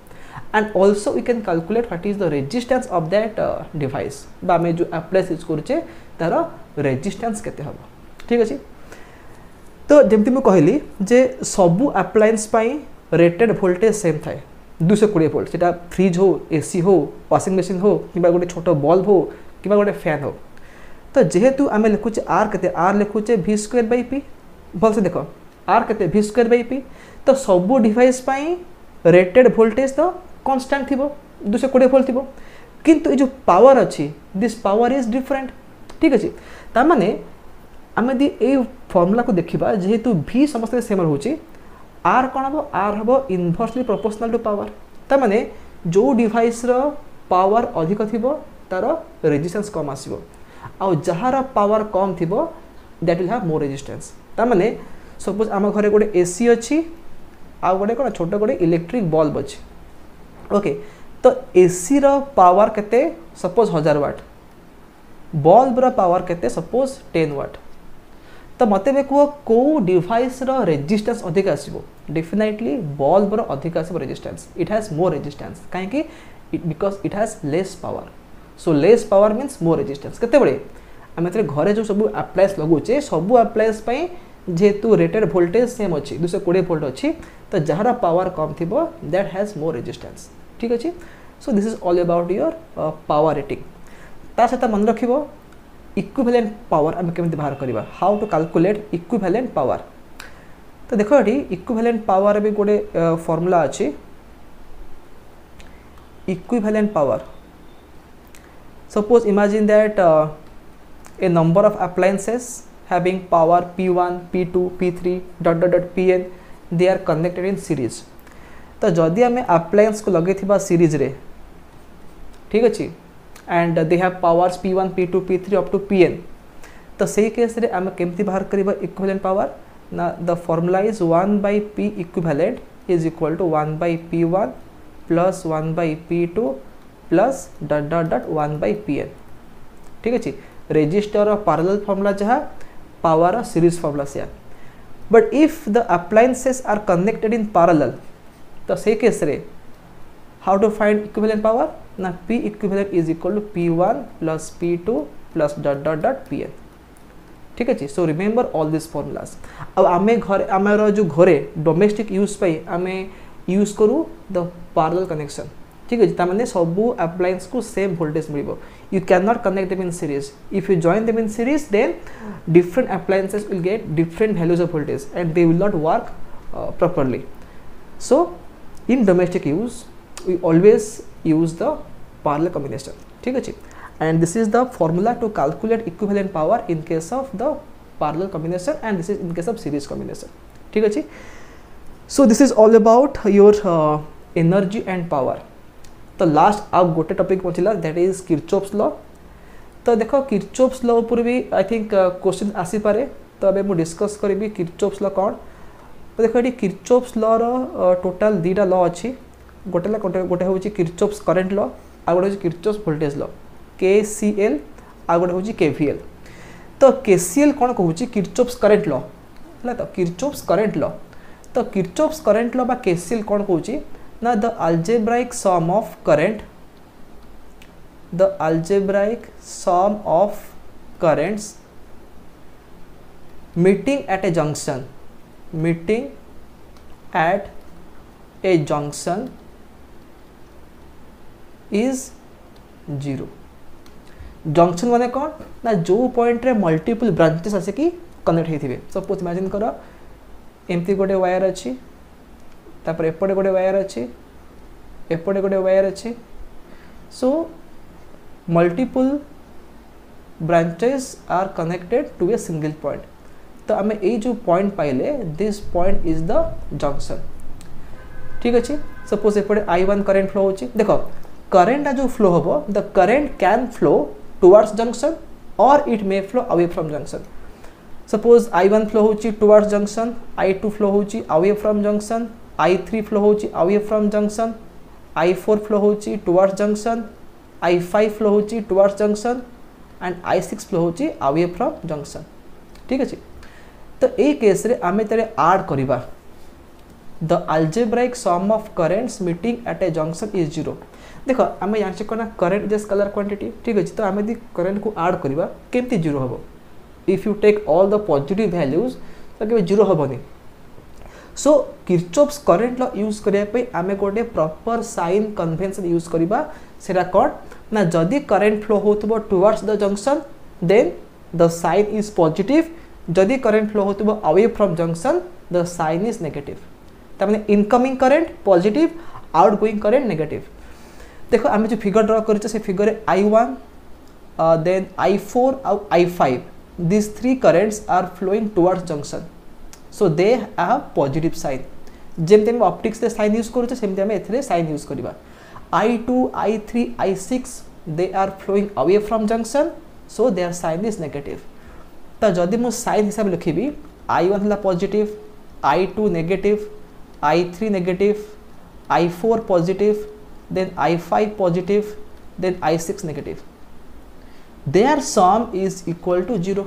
and also we can calculate what is the resistance of that uh, device বা আমি যে appliance use করছে তার resistance কেতে হব ঠিক আছে তো যেমতি মু কহিলি যে সবু appliance পাই rated voltage same থাকে দুশো কোড়িয়ে ভোল্ট সেটা ফ্রিজ হোক এসি হোক ওয়াশিং মেসিন হোক কিংবা গোটে ছোট বল্ব হোক কিংবা গোটে ফ্যান হোক তো যেহেতু আমি লিখুছে আর কেতে আর লিখুছে ভি স্কোয়ার বাই পি ভালসে দেখ আর কেতে ভি স্কোয়ার বাই পি তো সবু ডিভাইস পাই রেটেড ভোল্টেজ তো কনস্টান্ট থিব দুশো কোড়িয়ে ভোল্ট থিব কিন্তু এই যে পাওয়ার অছি দিস পাওয়ার ইজ ডিফরেন্ট ঠিক আছে তার মানে আমি যদি এই ফর্মুলাকে দেখিবা যেহেতু ভি সমস্ত সেম রয়েছে आर कौन हम आर हम इनभर्सली प्रपोर्सनाल टू पावर ताने जो डिभाइस पावर अधिक थी तार रेजिस्टेंस कम आसो आउ पावर कम थी that will have more resistance ताने सपोज आम घर गोटे एसी अच्छी आउ गोटे कौन छोट गोटे इलेक्ट्रिक बल्ब अच्छे ओके तो एसी रवर के सपोज हजार व्वाट बल्ब रवर के सपोज टेन व्वाट ତ ମୋତେ ଏବେ କୁହ କେଉଁ ଡିଭାଇସ୍ର ରେଜିଷ୍ଟାନ୍ସ ଅଧିକ ଆସିବ ଡେଫିନାଇଟଲି ବଲ୍ବର ଅଧିକ ଆସିବ resistance it has more resistance କାହିଁକି because it has less power so less power means more resistance କେତେବେଳେ ଆମେ ଏଥିରେ ଘରେ ଯେଉଁ ସବୁ ଆପ୍ଲାଏନ୍ସ ଲଗାଉଛେ ସବୁ ଆପ୍ଲାଏନ୍ସ ପାଇଁ ଯେହେତୁ ରେଟେଡ଼ ଭୋଲ୍ଟେଜ୍ ସେମ୍ ଅଛି ଦୁଇଶହ କୋଡ଼ିଏ ଭୋଲ୍ଟ ଅଛି ତ ଯାହାର ପାୱାର କମ୍ ଥିବ ଦ୍ୟାଟ୍ ହାଜ୍ ମୋ ରେଜିଷ୍ଟାନ୍ସ ଠିକ୍ ଅଛି so this is all about your power rating ତା ସହିତ ମନେ ରଖିବ ইকুইভ্যালেন্ট পাওয়ার আমি কেমি বাহার করা how to calculate equivalent power তো দেখ এটি ইকুইভ্যালেন্ট পাওয়ার বি গোটে ফর্মুলা আছে equivalent power suppose imagine that uh, a number of appliances having power p1 p2 p3 dot dot dot pn they are connected in series तो जदि आम आप्लायंस को लगे सीरीज रे ठीक अच्छे and they have powers P one P two P three up to P N तो से केस आम कमी बाहर करवा इक्विभालांट पावर ना the formula is one by P equivalent is equal to one by P one plus one by P two plus dot dot dot one by P N ठीक अच्छे रेजिस्टर पारल फर्मुला जहाँ पावर सीरीज फर्मुला से but if the appliances are connected in parallel तो से case how to find equivalent power ना P equivalent is equal to P one plus P two plus dot dot dot P N ঠিক আছে so remember all this formulas আমি ঘরে আমার যে ঘরে ডোমেস্টিক ইউজ পাই আমি ইউজ করু দ পারাল কনেকশন ঠিক আছে তার মানে সবু আপ্লায়েন্স কু সেম ভোল্টেজ মিলব you can not connect them in series if you join them in series then different appliances will get different values of voltage and they will not work properly so in domestic use we always use the parallel combination ठीक अच्छे and this is the formula to calculate equivalent power in case of the parallel combination and this is in case of series combination ठीक अच्छे so this is all about your energy and power तो लास्ट आ गोटे टपिक पहुँचला दैट इज किरचोप्स ल तो देख किरचोप्स ल उपर भी आई थिंक क्वेश्चन आसीपे तो अब मुझे डिस्कस करी किरचोप्स ल कौन तो देख ये किरचोप्स ल रोटाल दीटा ल अच्छी ଗୋଟେ ହେଲା ଗୋଟେ ଗୋଟେ ହେଉଛି କିର୍ଚୋପ୍ସ କରେଣ୍ଟ ଲ ଆଉ ଗୋଟେ ହେଉଛି Kirchhoff's voltage law K C L ଆଉ ଗୋଟେ ହେଉଛି କେ ଭି ଏଲ୍ ତ କେ ସି ଏଲ୍ କ'ଣ କହୁଛି କିର୍ଚୋପ୍ସ କରେଣ୍ଟ ଲ ହେଲା ତ କିର୍ଚୋପ୍ସ କରେଣ୍ଟ ଲ ତ କିର୍ଚୋପ୍ସ କରେଣ୍ଟ ଲ ବା କେ ସି ଏଲ୍ କ'ଣ କହୁଛି ନା the algebraic sum of current the algebraic sum of currents meeting at a junction meeting at a junction is zero junction मैंने कौन ना जो पॉइंट रे मल्टीपल ब्रांचेस आसिकी कनेक्ट होते सपोज इमाजिन कर एमती गोटे वायर अच्छी तापर एपटे गोटे वायर अच्छी एपटे गोटे वायर अच्छी so multiple branches are connected to a single point तो आम यही जो पॉइंट पाइले this point is the junction ठीक अच्छे सपोज एपटे आई वन करेन्ट फ्लो हो देख current जो flow होबो the current can flow towards junction or it may flow away from junction suppose i1 flow होची towards junction i2 flow होची away from junction i3 flow होची away from junction i4 flow होची towards junction i5 flow होची towards junction and i6 flow होची away from junction ठीक अछि तो ए केस रे आमे तेरे आड करबा the algebraic sum of currents meeting at a junction is zero देख आम जानचे कौन करेन्ट इज कलर क्वांटीट ठीक अच्छे तो आम यदि करेन्ट को आड करवा कमी जीरो हम if you take all the positive values तो कभी जीरो हेनी सो किर्चोप्स करेन्ट यूज करने आम गोटे प्रपर सैन कनभेन्सन यूज करवा से कौन ना जदि करेन्ट फ्लो हो towards the junction then the sign is positive जदि करेन्ट फ्लो होवे from junction the sign is negative तमें incoming current positive outgoing current negative দেখো আমি যে ফিগর ড্র করেছে সে ফিগরে I one then I four আউ I five this three currents are flowing towards junction so they have positive sign যেমনি আমি অপটিক্সরে সাইন ইউজ করুছে সেমনি আমি এতে সাইন ইউজ করা I two I three I six they are flowing away from junction so they are sign is negative ତ ଯଦି ମୁଁ ସାଇନ୍ ହିସାବରେ ଲେଖିବି ଆଇ ୱାନ୍ ହେଲା positive I two negative I three negative I four positive then i5 positive then i6 negative their sum is equal to 0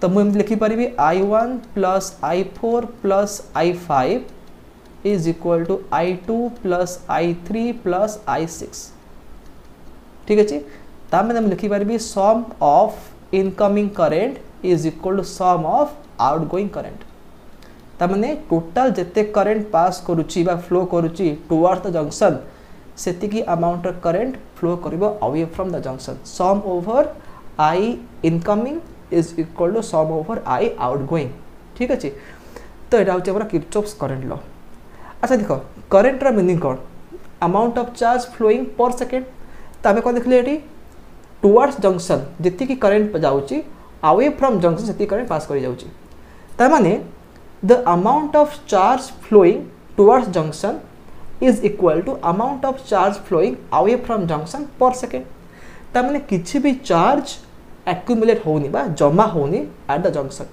तो मुझे लिखिपर I I1 plus I four plus I five is equal to I two plus I three plus I six ठीक अच्छे तामें लिखिपर sum of incoming current is equal to sum of outgoing current तमें टोटाल जिते करेन्ट पास करुच्ची फ्लो करुच्ची टुवर्ड्स द जंक्शन ସେତିକି ଆମାଉଣ୍ଟର କରେଣ୍ଟ ଫ୍ଲୋ କରିବ away from the junction sum over I incoming is equal to sum over I outgoing ଠିକ୍ ଅଛି ତ ଏଇଟା ହେଉଛି ଆମର କିର୍ଚପ୍ସ କରେଣ୍ଟ ଲ ଆଚ୍ଛା ଦେଖ କରେଣ୍ଟର ମିନିଂ କ'ଣ amount of charge flowing per second ତ ଆମେ କ'ଣ ଦେଖିଲେ ଏଠି ଟୁୱାର୍ଡସ୍ ଜଙ୍କସନ୍ ଯେତିକି କରେଣ୍ଟ ଯାଉଛି ଆୱେ ଫ୍ରମ୍ ଜଙ୍କସନ୍ ସେତିକି କରେଣ୍ଟ ପାସ୍ କରିଯାଉଛି ତାମାନେ the amount of charge flowing towards junction is equal to amount of charge flowing away from junction per second तार किसी भी चार्ज आक्युमुलेट हो जमा होट द जंक्शन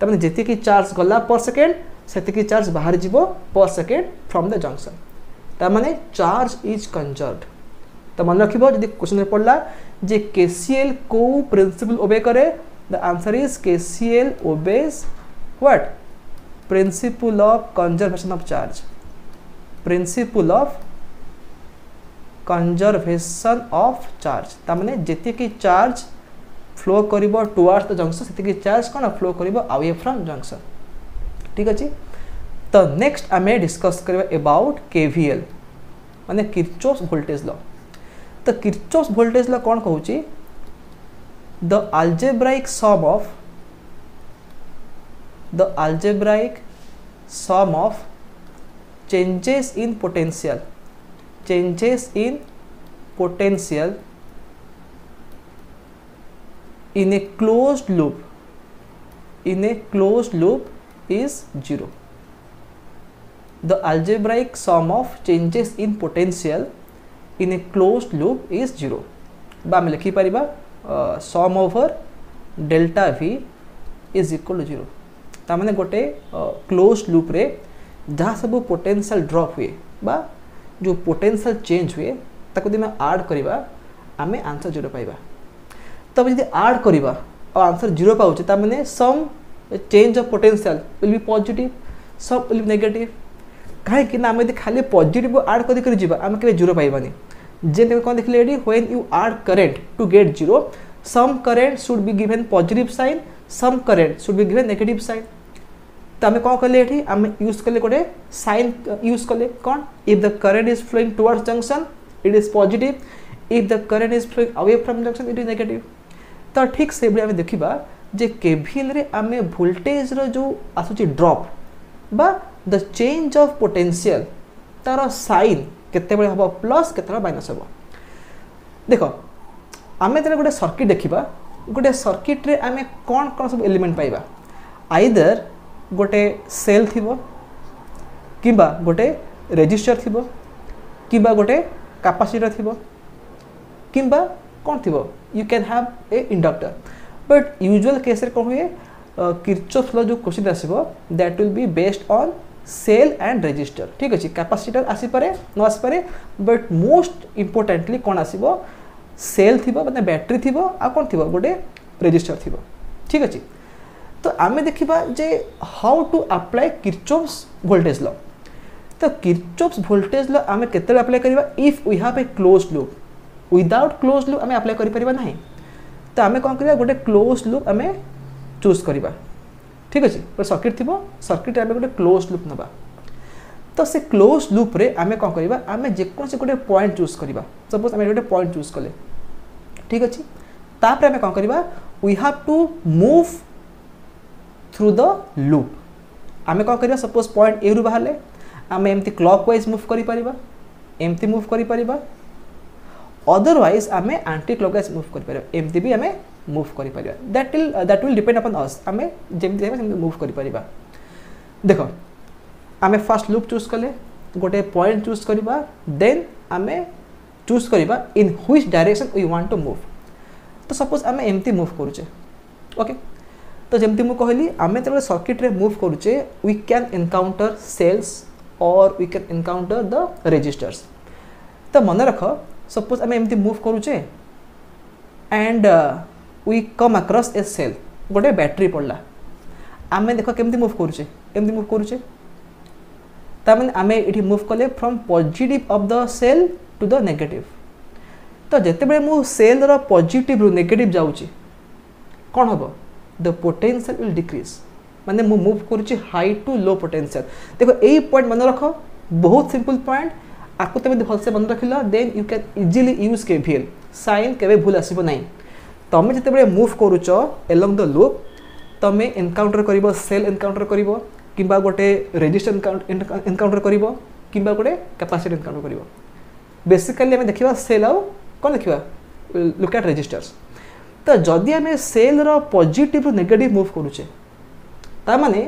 तार जी चार्ज गला पर सेकेंड से चार्ज बाहर जीव per second from the junction तार चार्ज इज कंजर्ड तो मन रख क्वेश्चन पड़ा जे के सी एल कौ प्रिंसिपल ओबे करे the answer is K C L obeys what principle of conservation of charge principle of conservation of charge तमें जी चार्ज फ्लो कर टुवर्ड्स द जंक्शन से चार्ज कौन फ्लो कर आवे फ्रम जंक्शन ठीक अच्छे तो नेक्स्ट आम डिस्कस कर अबाउट केवीएल मैंने किर्चोस भोल्टेज ल तो किर्चोस भोल्टेज ल कौन कह the algebraic sum of the algebraic sum of changes in potential changes in potential in a closed loop in a closed loop is 0 the algebraic sum of changes in potential in a closed loop is 0 ବା ଆମେ ଲେଖିପାରିବା sum over delta V is equal to zero ତାମାନେ ଗୋଟେ କ୍ଲୋଜ୍ ଲୁପ୍ରେ जहाँ सब पोटेनसीआल ड्रप हुए बा जो पोटेनसीआल चेंज हुए ताकूम आड करवा आम आंसर जीरो पाइबा तब जब आड करवा आंसर जीरो पाचे तो मैंने sum change of potential will be positive sum will negate कहीं आम यदि खाली पजिट आड करें जीरो पाइबानी जे तुम कौन देखे when you add current to get zero some current should be given positive sign some current should be given negative sign तो आम कौन कले आम यूज कले गोटे सैन यूज कले कौन if the current is flowing towards junction it is positive if the current is flowing away from junction it is negative तो ठीक से आम देखा जे केभिएल आम भोल्टेजर जो आसूँ ड्रप बा द चेंज अफ पोटेनसीयल तार सैन केत हम प्लस के माइनस हम देख आम तेल गोटे सर्किट देखा गोटे सर्किट्रे आम कौन कौन सब एलिमेंट पाइबा आईदर ଗୋଟେ ସେଲ୍ ଥିବ କିମ୍ବା ଗୋଟେ ରେଜିଷ୍ଟର ଥିବ କିମ୍ବା ଗୋଟେ କାପାସିଟର ଥିବ କିମ୍ବା କ'ଣ ଥିବ you can have a inductor but usual କେସ୍ରେ କ'ଣ ହୁଏ କିର୍ଚଫ୍ର ଯେଉଁ କୋଶ୍ଚିନ୍ ଆସିବ that will be based on cell and resistor ଠିକ୍ ଅଛି କାପାସିଟର ଆସିପାରେ ନ ଆସିପାରେ ବଟ୍ ମୋଷ୍ଟ ଇମ୍ପୋର୍ଟାଣ୍ଟଲି କ'ଣ ଆସିବ ସେଲ୍ ଥିବ ମାନେ ବ୍ୟାଟେରୀ ଥିବ ଆଉ କ'ଣ ଥିବ ଗୋଟେ ରେଜିଷ୍ଟର ଥିବ ଠିକ୍ ଅଛି ତ ଆମେ ଦେଖିବା ଯେ how to apply Kirchhoff's voltage law ତ କିର୍ଚୋପ୍ସ ଭୋଲ୍ଟେଜ୍ ଲ ଆମେ କେତେବେଳେ ଆପ୍ଲାଏ କରିବା if we have a close loop without close loop ଆମେ ଆପ୍ଲାଏ କରିପାରିବା ନାହିଁ ତ ଆମେ କ'ଣ କରିବା ଗୋଟେ କ୍ଲୋଜ୍ ଲୁପ୍ ଆମେ ଚୁଜ୍ କରିବା ଠିକ୍ ଅଛି ଗୋଟେ ସର୍କିଟ୍ ଥିବ ସର୍କିଟ୍ରେ ଆମେ ଗୋଟେ କ୍ଲୋଜ୍ ଲୁପ୍ ନେବା ତ ସେ କ୍ଲୋଜ୍ ଲୁପ୍ରେ ଆମେ କ'ଣ କରିବା ଆମେ ଯେକୌଣସି ଗୋଟେ ପଏଣ୍ଟ ଚୁଜ୍ କରିବା ସପୋଜ୍ ଆମେ ଗୋଟେ ପଏଣ୍ଟ ଚୁଜ୍ କଲେ ଠିକ୍ ଅଛି ତାପରେ ଆମେ କ'ଣ କରିବା we have to move through the loop आम कौन कर सपोज पॉइंट ए रु बाहर आम एम क्लक वाइज मुव कर मुव कर अदरवैज आम आंटी क्लक वाइज मुव कर भी आम मुव कर that that will depend upon us आम जमी मुव कर देख आम फास्ट लुप चूज कले गोटे पॉइंट चूज करवा देन आम चूज करवा in which direction we want to move तो सपोज आम एमती मुव करे ओके okay? তো ଯେମିତି ମୁଁ କହିଲି ଆମେ ଯେତେବେଳେ ସର୍କିଟ୍ରେ ମୁଭ୍ କରୁଛେ we can encounter cells or we can encounter the resistors ତ ମନେ ରଖ ସପୋଜ୍ ଆମେ ଏମିତି ମୁଭ୍ କରୁଛେ and we come across a cell ଗୋଟେ ବ୍ୟାଟେରୀ ପଡ଼ିଲା ଆମେ ଦେଖ କେମିତି ମୁଭ୍ କରୁଛେ ଏମିତି ମୁଭ୍ କରୁଛେ ତାମାନେ ଆମେ ଏଠି ମୁଭ୍ କଲେ from positive of the cell to the negative ତ ଯେତେବେଳେ ମୁଁ ସେଲ୍ର ପଜିଟିଭ୍ରୁ ନେଗେଟିଭ୍ ଯାଉଛି କ'ଣ ହେବ the potential will decrease মানে মু মুভ করুছি হাই টু লো পোটেনশিয়াল দেখো এই পয়েন্ট মনে রাখ বহুত সিম্পল পয়েন্ট আকু তুমি ভালসে মনে রাখিল then you can easily use KVL sign কেবে ভুল আসব না তুমি যেতবে মুভ করুছ এলং দ লুপ তুমি এনকাউন্টর করিব সেল এনকাউন্টর করিব কিংবা গোটে রেজিস্টার এনকাউন্টর করিব কিংবা গোটে ক্যাপাসিটি এনকাউন্টর করিব বেসিক্যালি আমি দেখিবা সেল আউ কোন দেখিবা লুক আট রেজিস্টার্স ତ ଯଦି ଆମେ ସେଲ୍ର ପଜିଟିଭରୁ ନେଗେଟିଭ୍ ମୁଭ୍ କରୁଛେ ତାମାନେ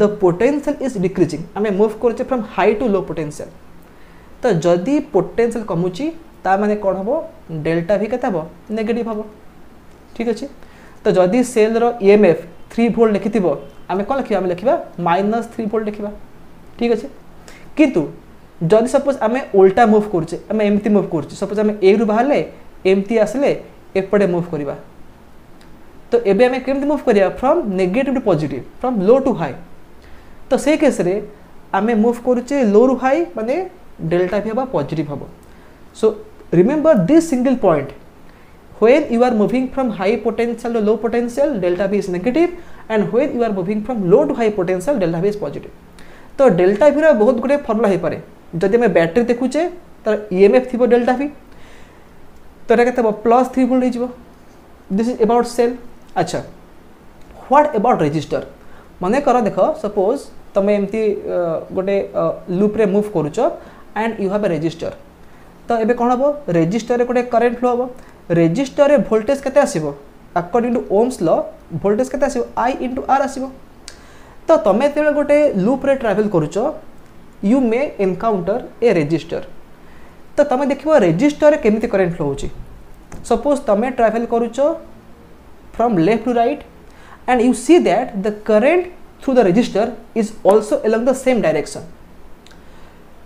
ଦ ପୋଟେନ୍ସିଆଲ୍ ଇଜ୍ ଡିକ୍ରିଜିଂ ଆମେ ମୁଭ୍ କରୁଛେ from high to low potential ତ ଯଦି ପୋଟେନ୍ସିଆଲ୍ କମୁଛି ତାମାନେ କ'ଣ ହେବ ଡେଲ୍ଟା ଭି କେତେ ହେବ ନେଗେଟିଭ୍ ହେବ ଠିକ୍ ଅଛି ତ ଯଦି ସେଲ୍ର E M F three volt ଲେଖିଥିବ ଆମେ କଣ ଲେଖିବା ଆମେ ଲେଖିବା ମାଇନସ୍ ଥ୍ରୀ ভোল্ট ଲେଖିବା ଠିକ୍ ଅଛି କିନ୍ତୁ ଯଦି ସପୋଜ୍ ଆମେ উল্টা ମୁଭ୍ କରୁଛେ ଆମେ ଏମିତି ମୁଭ୍ କରୁଛେ ସପୋଜ୍ ଆମେ এ ବାହାରିଲେ ଏମିତି ଆସିଲେ एपटे मुव करवा तो ये आम कम मुव करवा from negative to positive from low to high तो से केस मुव करुचे लो रु हाई मानते डेल्टा भी हम पजिट हम so remember this single point when you are moving from high potential low potential delta V is negative and when you are moving from low to high potential delta V is positive तो डेल्टा भी बहुत गुड फर्मुला पाए जदि आम बैटेरी देखुचे तर ई एम एफ थी डेल्टा भी अच्छा। तो एटा केते प्लस थ्री भोल्ट हो दिस इज अबाउट सेल अच्छा ह्वाट अबाउट रेजिस्टर मन कर देख सपोज तुम एमती गोटे लुप्रे मुव करुच and you have a resistor तो ये कौन हम रेजिस्टर गोटे करेन्ट फ्लो हम रेजिस्टर भोल्टेज के according to Ohm's law voltage के आई इंटू आर आसो तो तुम जो गोटे लुप्रे ट्रावेल करुच मे एनकाउंटर ए रेजिस्टर तो तुम देख रेजिस्टर केमी करेन्ट फ्लो हो सपोज तुम्हें ट्राभेल कर from left to right and you see that the current through the resistor is also along the same direction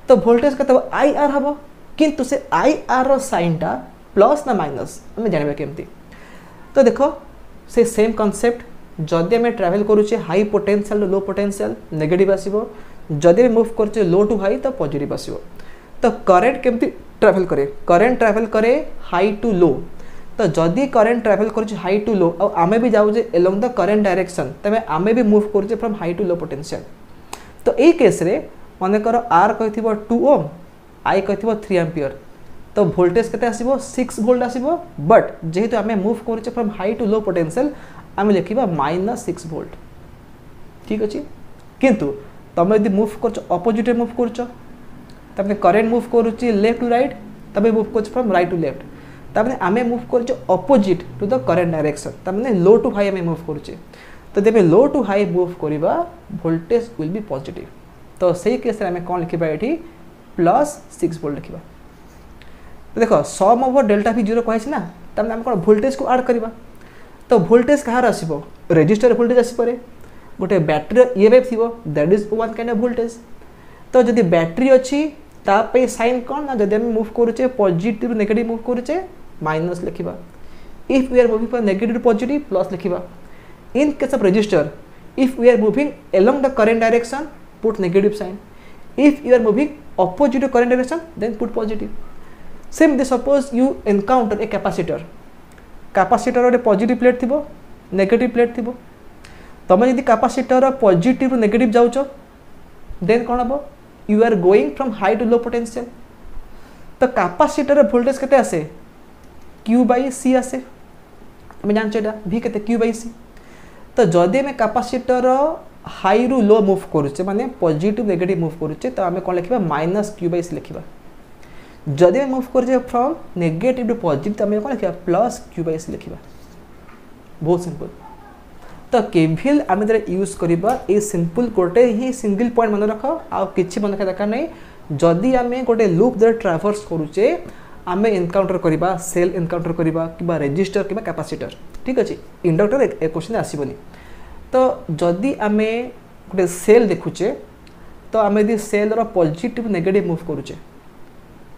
तो भोल्टेज कत आई आर हम किंतु से आई आर रईनटा प्लस ना माइनस आम जानवा केमती तो देख से सेम कनसेप्ट जदि आम ट्राभेल करुचे high potential low potential negative आसो जदि मुव कर लो टू हाई तो पजिट आसो ତ କରେଣ୍ଟ କେମିତି ଟ୍ରାଭେଲ୍ କରେ କରେଣ୍ଟ ଟ୍ରାଭେଲ୍ କରେ ହାଇ ଟୁ ଲୋ ତ ଯଦି କରେଣ୍ଟ ଟ୍ରାଭେଲ୍ କରୁଛି ହାଇ ଟୁ ଲୋ ଆଉ ଆମେ ବି ଯାଉଛେ ଏଲଙ୍ଗ୍ ଦ କରେଣ୍ଟ ଡାଇରେକ୍ସନ୍ ତେବେ ଆମେ ବି ମୁଭ୍ କରୁଛେ from high to low potential ତ ଏଇ କେସ୍ରେ ମନେକର ଆର୍ କହିଥିବ ଟୁ ଓମ୍ ଆଇ କହିଥିବ ଥ୍ରୀ ଆମ୍ପିୟର ତ ଭୋଲ୍ଟେଜ୍ କେତେ ଆସିବ ସିକ୍ସ ଭୋଲ୍ଟ ଆସିବ ବଟ୍ ଯେହେତୁ ଆମେ ମୁଭ୍ କରୁଛେ from high to low potential ଆମେ ଲେଖିବା ମାଇନସ୍ ସିକ୍ସ ଭୋଲ୍ଟ ଠିକ୍ ଅଛି କିନ୍ତୁ ତୁମେ ଯଦି ମୁଭ୍ କରୁଛ ଅପୋଜିଟ୍ରେ ମୁଭ୍ କରୁଛ तपे करेन्ट मुव करुँ लेफ्ट टू रईट तपे मुव कर फ्रम रईट टू लेफ्ट तमें आम मुव करे opposite to the current direction तमें लो टू हाई आम मुव करे तो जब लो टू हाई मुव करवा भोल्टेज विल बी पजिट तो सही केस कौन लिखा ये प्लस सिक्स भोल्ट लिखा तो देख सम ओवर डेल्टा भी जीरो कहे ना तो आम कौन भोल्टेज को आड करवा तो भोल्टेज कह रेजिस्टर भोल्टेज पड़े गोटे बैटेरी इ वेब थी that is one kind of voltage तो जब बैटेरी अच्छी तापे सैन कौन ना जब आम मुव करुचे पजिट नेगेट मुव करुचे माइनस लिखा if we are moving for negative positive plus लिखा in case of resistor if we are moving along the current direction put negative sign if you are moving opposite current direction then put positive same they suppose you encounter a capacitor capacitor गोटे पजिट प्लेट थी नेगेट प्लेट थी तुम जी कैपासीटर पजिट रू नेगेट जाऊ देन कौन हम you are going from high to low potential तो कापासीटर भोल्टेज के क्यू बै सी आसे आम जानचा भि के क्यू बै सी तो जदि आम कापासीटर हाई रु लो मुव करे मानते पजिट नेगेट मुव करे तो आम कौन लिखा माइनस क्यू बै सी लिखा जदि मुव कर फ्रम नेगेटिव टू पजिट तो आम कौन लिखा प्लस क्यू बै सी लिखा बहुत सिंपल তো କେଭିଏଲ୍ ଆମେ ଯେତେବେଳେ ୟୁଜ୍ କରିବା ଏଇ ସିମ୍ପଲ୍ ଗୋଟେ ହିଁ ସିଙ୍ଗିଲ୍ ପଏଣ୍ଟ ମନେ ରଖ ଆଉ କିଛି ମନେ ରଖିବା ଦରକାର ନାହିଁ ଯଦି ଆମେ ଗୋଟେ ଲୁପ୍ ଦ୍ୱାରା ଟ୍ରାଭର୍ସ କରୁଛେ ଆମେ ଏନକାଉଣ୍ଟର କରିବା ସେଲ୍ ଏନକାଉଣ୍ଟର କରିବା କିମ୍ବା ରେଜିଷ୍ଟର କିମ୍ବା କାପାସିଟର ଠିକ୍ ଅଛି ଇଣ୍ଡକ୍ଟର ଏ କୋଶ୍ଚିନ୍ ଆସିବନି ତ ଯଦି ଆମେ ଗୋଟେ ସେଲ୍ ଦେଖୁଛେ ତ ଆମେ ଯଦି ସେଲ୍ର ପଜିଟିଭ୍ ନେଗେଟିଭ୍ ମୁଭ୍ କରୁଛେ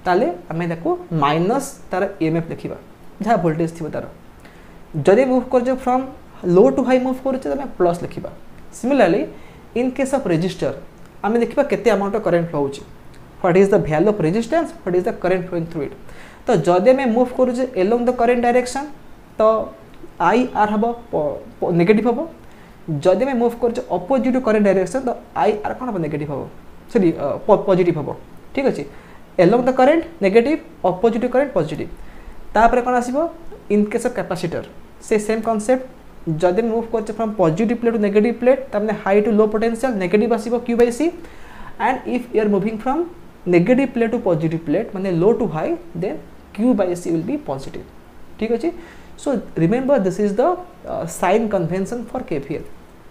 ତାହେଲେ ଆମେ ତାକୁ ମାଇନସ୍ ତା'ର ଇ ଏମ୍ ଏଫ୍ ଲେଖିବା ଯାହା ଭୋଲ୍ଟେଜ୍ ଥିବ ତା'ର ଯଦି ମୁଭ୍ କରୁଛେ from low to high move করছে তুমি প্লস লিখবা similarly in case of resistor আমি দেখবা কেতে আমাউন্ট করেন্ট ফ্লো হচ্ছে what is the value of resistance what is the current flowing through it তো যদি আমি মুভ করুছে এলং দ করেন্ট ডাইরেকশন তো আই আর হব নেগেটিভ হব যদি আমি মুভ করুছে অপোজিট করেন্ট ডাইরেকশন তো আই আর কোণ হব নেগেটিভ হব সরি পজিটিভ হব ঠিক আছে along the current negative opposite current positive তাপরে কোণ আসব ইন কেস অফ ক্যাপাসিটর সে সেম কনসেপ্ট जदि मुव कर from positive plate to negative plate तम high to low potential negative us Q by C and if you are moving from negative plate to positive plate मैंने low to high they Q by C will be positive ठीक अच्छे so remember this is the sign convention for KVL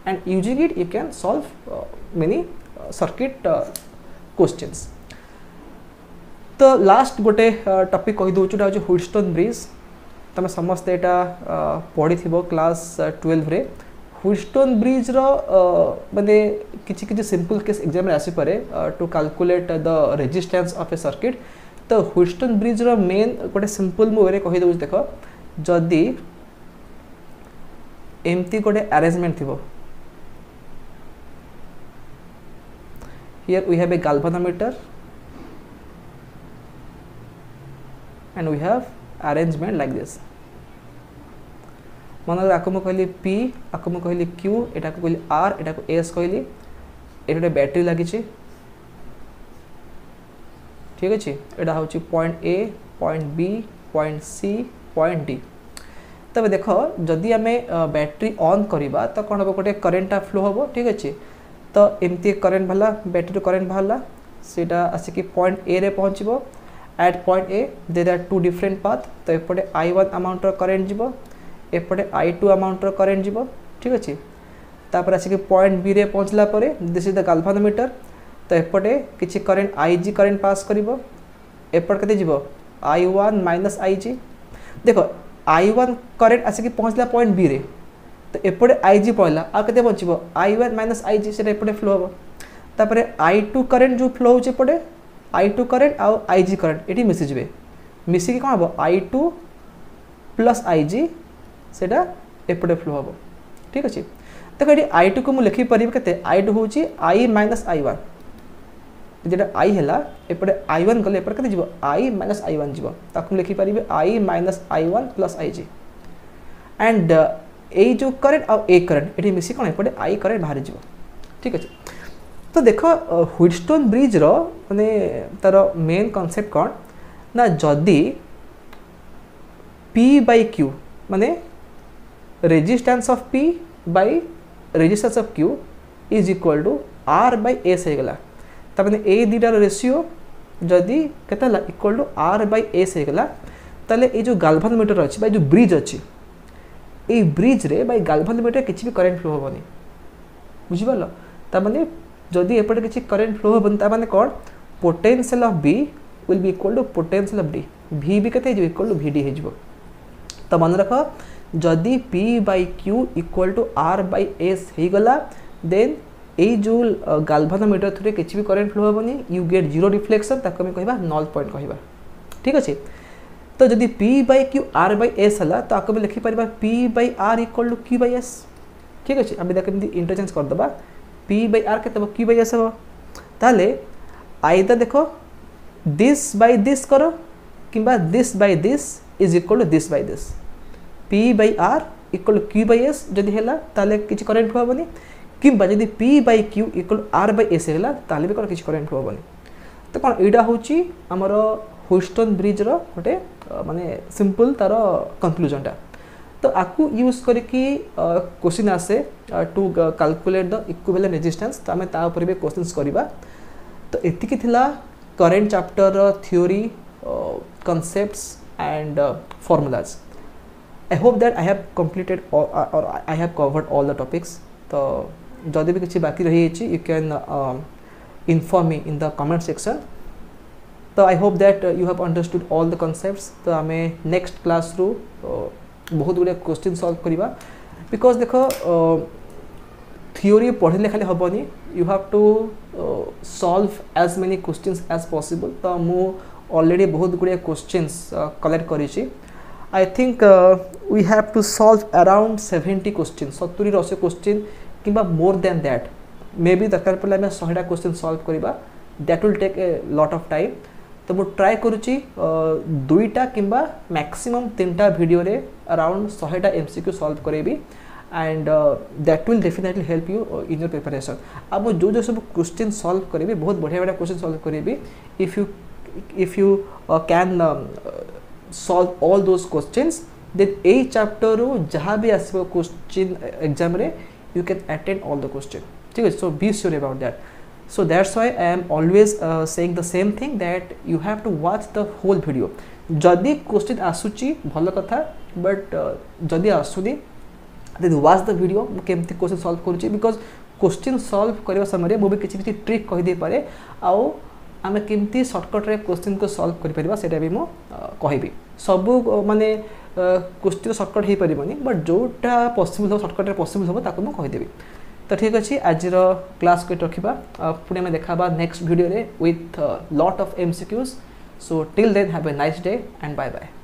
and using it you can solve many circuit question तो लास्ट गोटे टपिक कहीदे जो हिटस्टोन ब्रिज તમે ସମସ୍ତେ ଏଇଟା ପଢ଼ିଥିବ କ୍ଲାସ୍ ଟୁଏଲ୍ଭରେ ହୁଇଷ୍ଟନ୍ ବ୍ରିଜ୍ର ମାନେ କିଛି କିଛି ସିମ୍ପଲ୍ କେସ୍ ଏକ୍ଜାମ୍ରେ ଆସିପାରେ to calculate the resistance of a circuit ତ ହୁଇଷ୍ଟନ୍ ବ୍ରିଜ୍ର ମେନ୍ ଗୋଟେ ସିମ୍ପଲ୍ ମୁଁ ୱେରେ କହିଦେଉଛି ଦେଖ ଯଦି ଏମିତି ଗୋଟେ ଆରେଞ୍ଜମେଣ୍ଟ ଥିବ here we have a galvanometer and we have arrangement like this ମନେକର ଆକୁ ମୁଁ କହିଲି ପି ଆକୁ ମୁଁ କହିଲି କ୍ୟୁ ଏଟାକୁ କହିଲି ଆର୍ ଏଟାକୁ ଏସ୍ କହିଲି ଏଠି ଗୋଟେ ବ୍ୟାଟେରୀ ଲାଗିଛି ଠିକ୍ ଅଛି ଏଇଟା ହେଉଛି point A point B point C point D ତେବେ ଦେଖ ଯଦି ଆମେ ବ୍ୟାଟେରୀ ଅନ୍ କରିବା ତ କ'ଣ ହେବ ଗୋଟେ କରେଣ୍ଟଟା ଫ୍ଲୋ ହେବ ଠିକ୍ ଅଛି ତ ଏମିତି କରେଣ୍ଟ ବାହାରିଲା ବ୍ୟାଟେରୀରୁ କରେଣ୍ଟ ବାହାରିଲା ସେଇଟା ଆସିକି ପଏଣ୍ଟ ଏରେ ପହଞ୍ଚିବ at point A there are two different path તો ଏପଟେ ଆଇ ୱାନ୍ ଆମାଉଣ୍ଟର କରେଣ୍ଟ ଯିବ ଏପଟେ ଆଇ ଟୁ ଆମାଉଣ୍ଟର କରେଣ୍ଟ ଯିବ ଠିକ୍ ଅଛି ତାପରେ ଆସିକି ପଏଣ୍ଟ ବିରେ ପହଞ୍ଚିଲା ପରେ ଦିସ୍ ଇଜ୍ ଦ ଗାଲଭାନୋମିଟର ତ ଏପଟେ କିଛି current I G current pass କରିବ ଏପଟେ କେତେ ଯିବ I one minus I G ଦେଖ ଆଇ ୱାନ୍ କରେଣ୍ଟ ଆସିକି ପହଞ୍ଚିଲା ପଏଣ୍ଟ ବିରେ ତ ଏପଟେ ଆଇ ଜି ପହଞ୍ଚିଲା ଆଉ କେତେ ବଞ୍ଚିବ I one minus I G ସେଟା ଏପଟେ ଫ୍ଲୋ ହେବ ତାପରେ ଆଇ ଟୁ କରେଣ୍ଟ ଯେଉଁ ଫ୍ଲୋ ହେଉଛି ଏପଟେ ଆଇ ଟୁ କରେଣ୍ଟ ଆଉ ଆଇ ଜି କରେଣ୍ଟ ଏଠି ମିଶିଯିବେ ମିଶିକି କ'ଣ ହେବ I two plus I G ସେଇଟା ଏପଟେ ଫ୍ଲୋ ହେବ ଠିକ୍ ଅଛି ଦେଖ ଏଠି ଆଇ ଟୁକୁ ମୁଁ ଲେଖିପାରିବି କେତେ ଆଇ ଟୁ ହେଉଛି ଆଇ ମାଇନସ୍ ଆଇ ୱାନ୍ যেটা আই হেলা এপরে আই ওয়ান গলে এপরে কেতে যাব আই মাইনাস আই ওয়ান যাব তাকে লিখি পারিবে I minus I one plus I G and এই যে কারেন্ট আউ এ কারেন্ট এটি মিশি কোণ এপটে আই কারেন্ট বাহারি যাব ঠিক আছে তো ଦେଖ ହ୍ୱିଟଷ୍ଟୋନ୍ ବ୍ରିଜ୍ର ମାନେ ତା'ର ମେନ୍ କନସେପ୍ଟ କ'ଣ ନା ଯଦି ପି ବାଇ କ୍ୟୁ ମାନେ resistance of P by resistance of Q is equal to R by S ହେଇଗଲା ତାମାନେ ଏଇ ଦୁଇଟାର ରେସିଓ ଯଦି କେତେ ହେଲା equal to R by S ହେଇଗଲା ତାହେଲେ ଏଇ ଯେଉଁ ଗାଲଭାନୋମିଟର ଅଛି ବା ଏଇ ଯେଉଁ ବ୍ରିଜ୍ ଅଛି ଏଇ ବ୍ରିଜ୍ରେ ବା ଏଇ ଗାଲଭାନୋମିଟର କିଛି ବି କରେଣ୍ଟ ଫ୍ଲୋ ହେବନି ବୁଝିପାରିଲ ତାମାନେ যদি এপটে কিছু করেন্ট ফ্লো হবনি তা মানে কোণ potential of B will be equal to potential of D V B কেতে হয়ে ইকুয়াল টু ভিডি হয়ে যাব তো মনে রাখ যদি P by Q equal to R by S হয়ে গলা দেন এই যে গালভানোমিটর থ্রুরে কিছু বি করেন্ট ফ্লো হবনি ইউ গেট জিরো রিফ্লেকশন তাকে আমি কহবা নল পয়েন্ট কহবা ঠিক আছে তো যদি P by Q R by S হলা তো আকু আমি লিখিপার P by R equal to Q by S ঠিক আছে আমি তাকে এমনি ইন্টরচেঞ্জ করদেবা পি বাই আর কেতে হব কি বাই এস হব তাহলে আইদা দেখো দিস বাই দিস করো কিংবা this by this is equal to this by this P by R equal to Q by S যদি হেলা তাহলে কিছু করেন্ট হবনি কিংবা যদি P by Q equal R by S হেলা তাহলে বি কোনো কিছু করেন্ট হবনি তো কোণ এইটা হচ্ছে আমার হুইস্টন ব্রিজর গোটে মানে সিম্পল তার কনক্লুজনটা तो आपको यूज करके क्वेश्चन आसे to calculate the equivalent resistance तो आम तापर भी क्वेश्चन करवा तो ये current chapter theory concept and formulas I hope that I have completed और I have covered all the topics तो जदि भी किसी बाकी रही you can inform me in the comment section तो I hope that you have understood all the concept तो आम नेक्स्ट क्लास रु ବହୁତ ଗୁଡ଼ିଏ କୋଶ୍ଚିନ୍ ସଲ୍ଭ କରିବା ବିକଜ୍ ଦେଖ থিওরি পড়লে খালি হবনি you have to solve as many questions as possible তো মু অলরেডি বহুত গুড়িয়ে কোশ্চিন্স কলেক্ট করেছি I think we have to solve around seventy question সতুরি অশী কোশ্চিন কিংবা more than that may be দরকার পড়লে আমি শহেটা কোশ্চিন সলভ করা that will take a lot of time তো মু ট্রাই করুছি দুইটা কিংবা ম্যাক্সিমম তিনটা ভিডিওরে around 100 टा एमसीक्यू सल्व करेबी and that will definitely help you in your preparation आ मुझे जो जो सब क्वेश्चन सल्व करेबी बहुत बढ़िया बढ़िया क्वेश्चन सल्व करी if you if you can solve all those question then यही चैप्टर जहाँ भी आसो question exam you can attend all the question ठीक है so be sure about that so that's why I am always uh, saying the same thing that you have to watch the whole video যদি কোশ্চিন আসুচি ভালো बट जदि आसुनी देन द भिड केमती क्वेश्चन सल्व करुच्ची बिकज क्वेश्चन सल्व करने समय मुझे किसी किसी ट्रिक कहीदेपे आउ आम केमती सर्टकट्रे क्वेश्चन को सल्व करा भी मुझे कह सबू मानने क्वेश्चन सर्टकट हो पारे बट जोटा पसिबल हम सर्टकट्रे पसिबल हम ताको मुझेदेवी तो ठीक अच्छे आज क्लास को रखा पुणी आम देखा next video with lot of MCQs so till then have a nice day and bye bye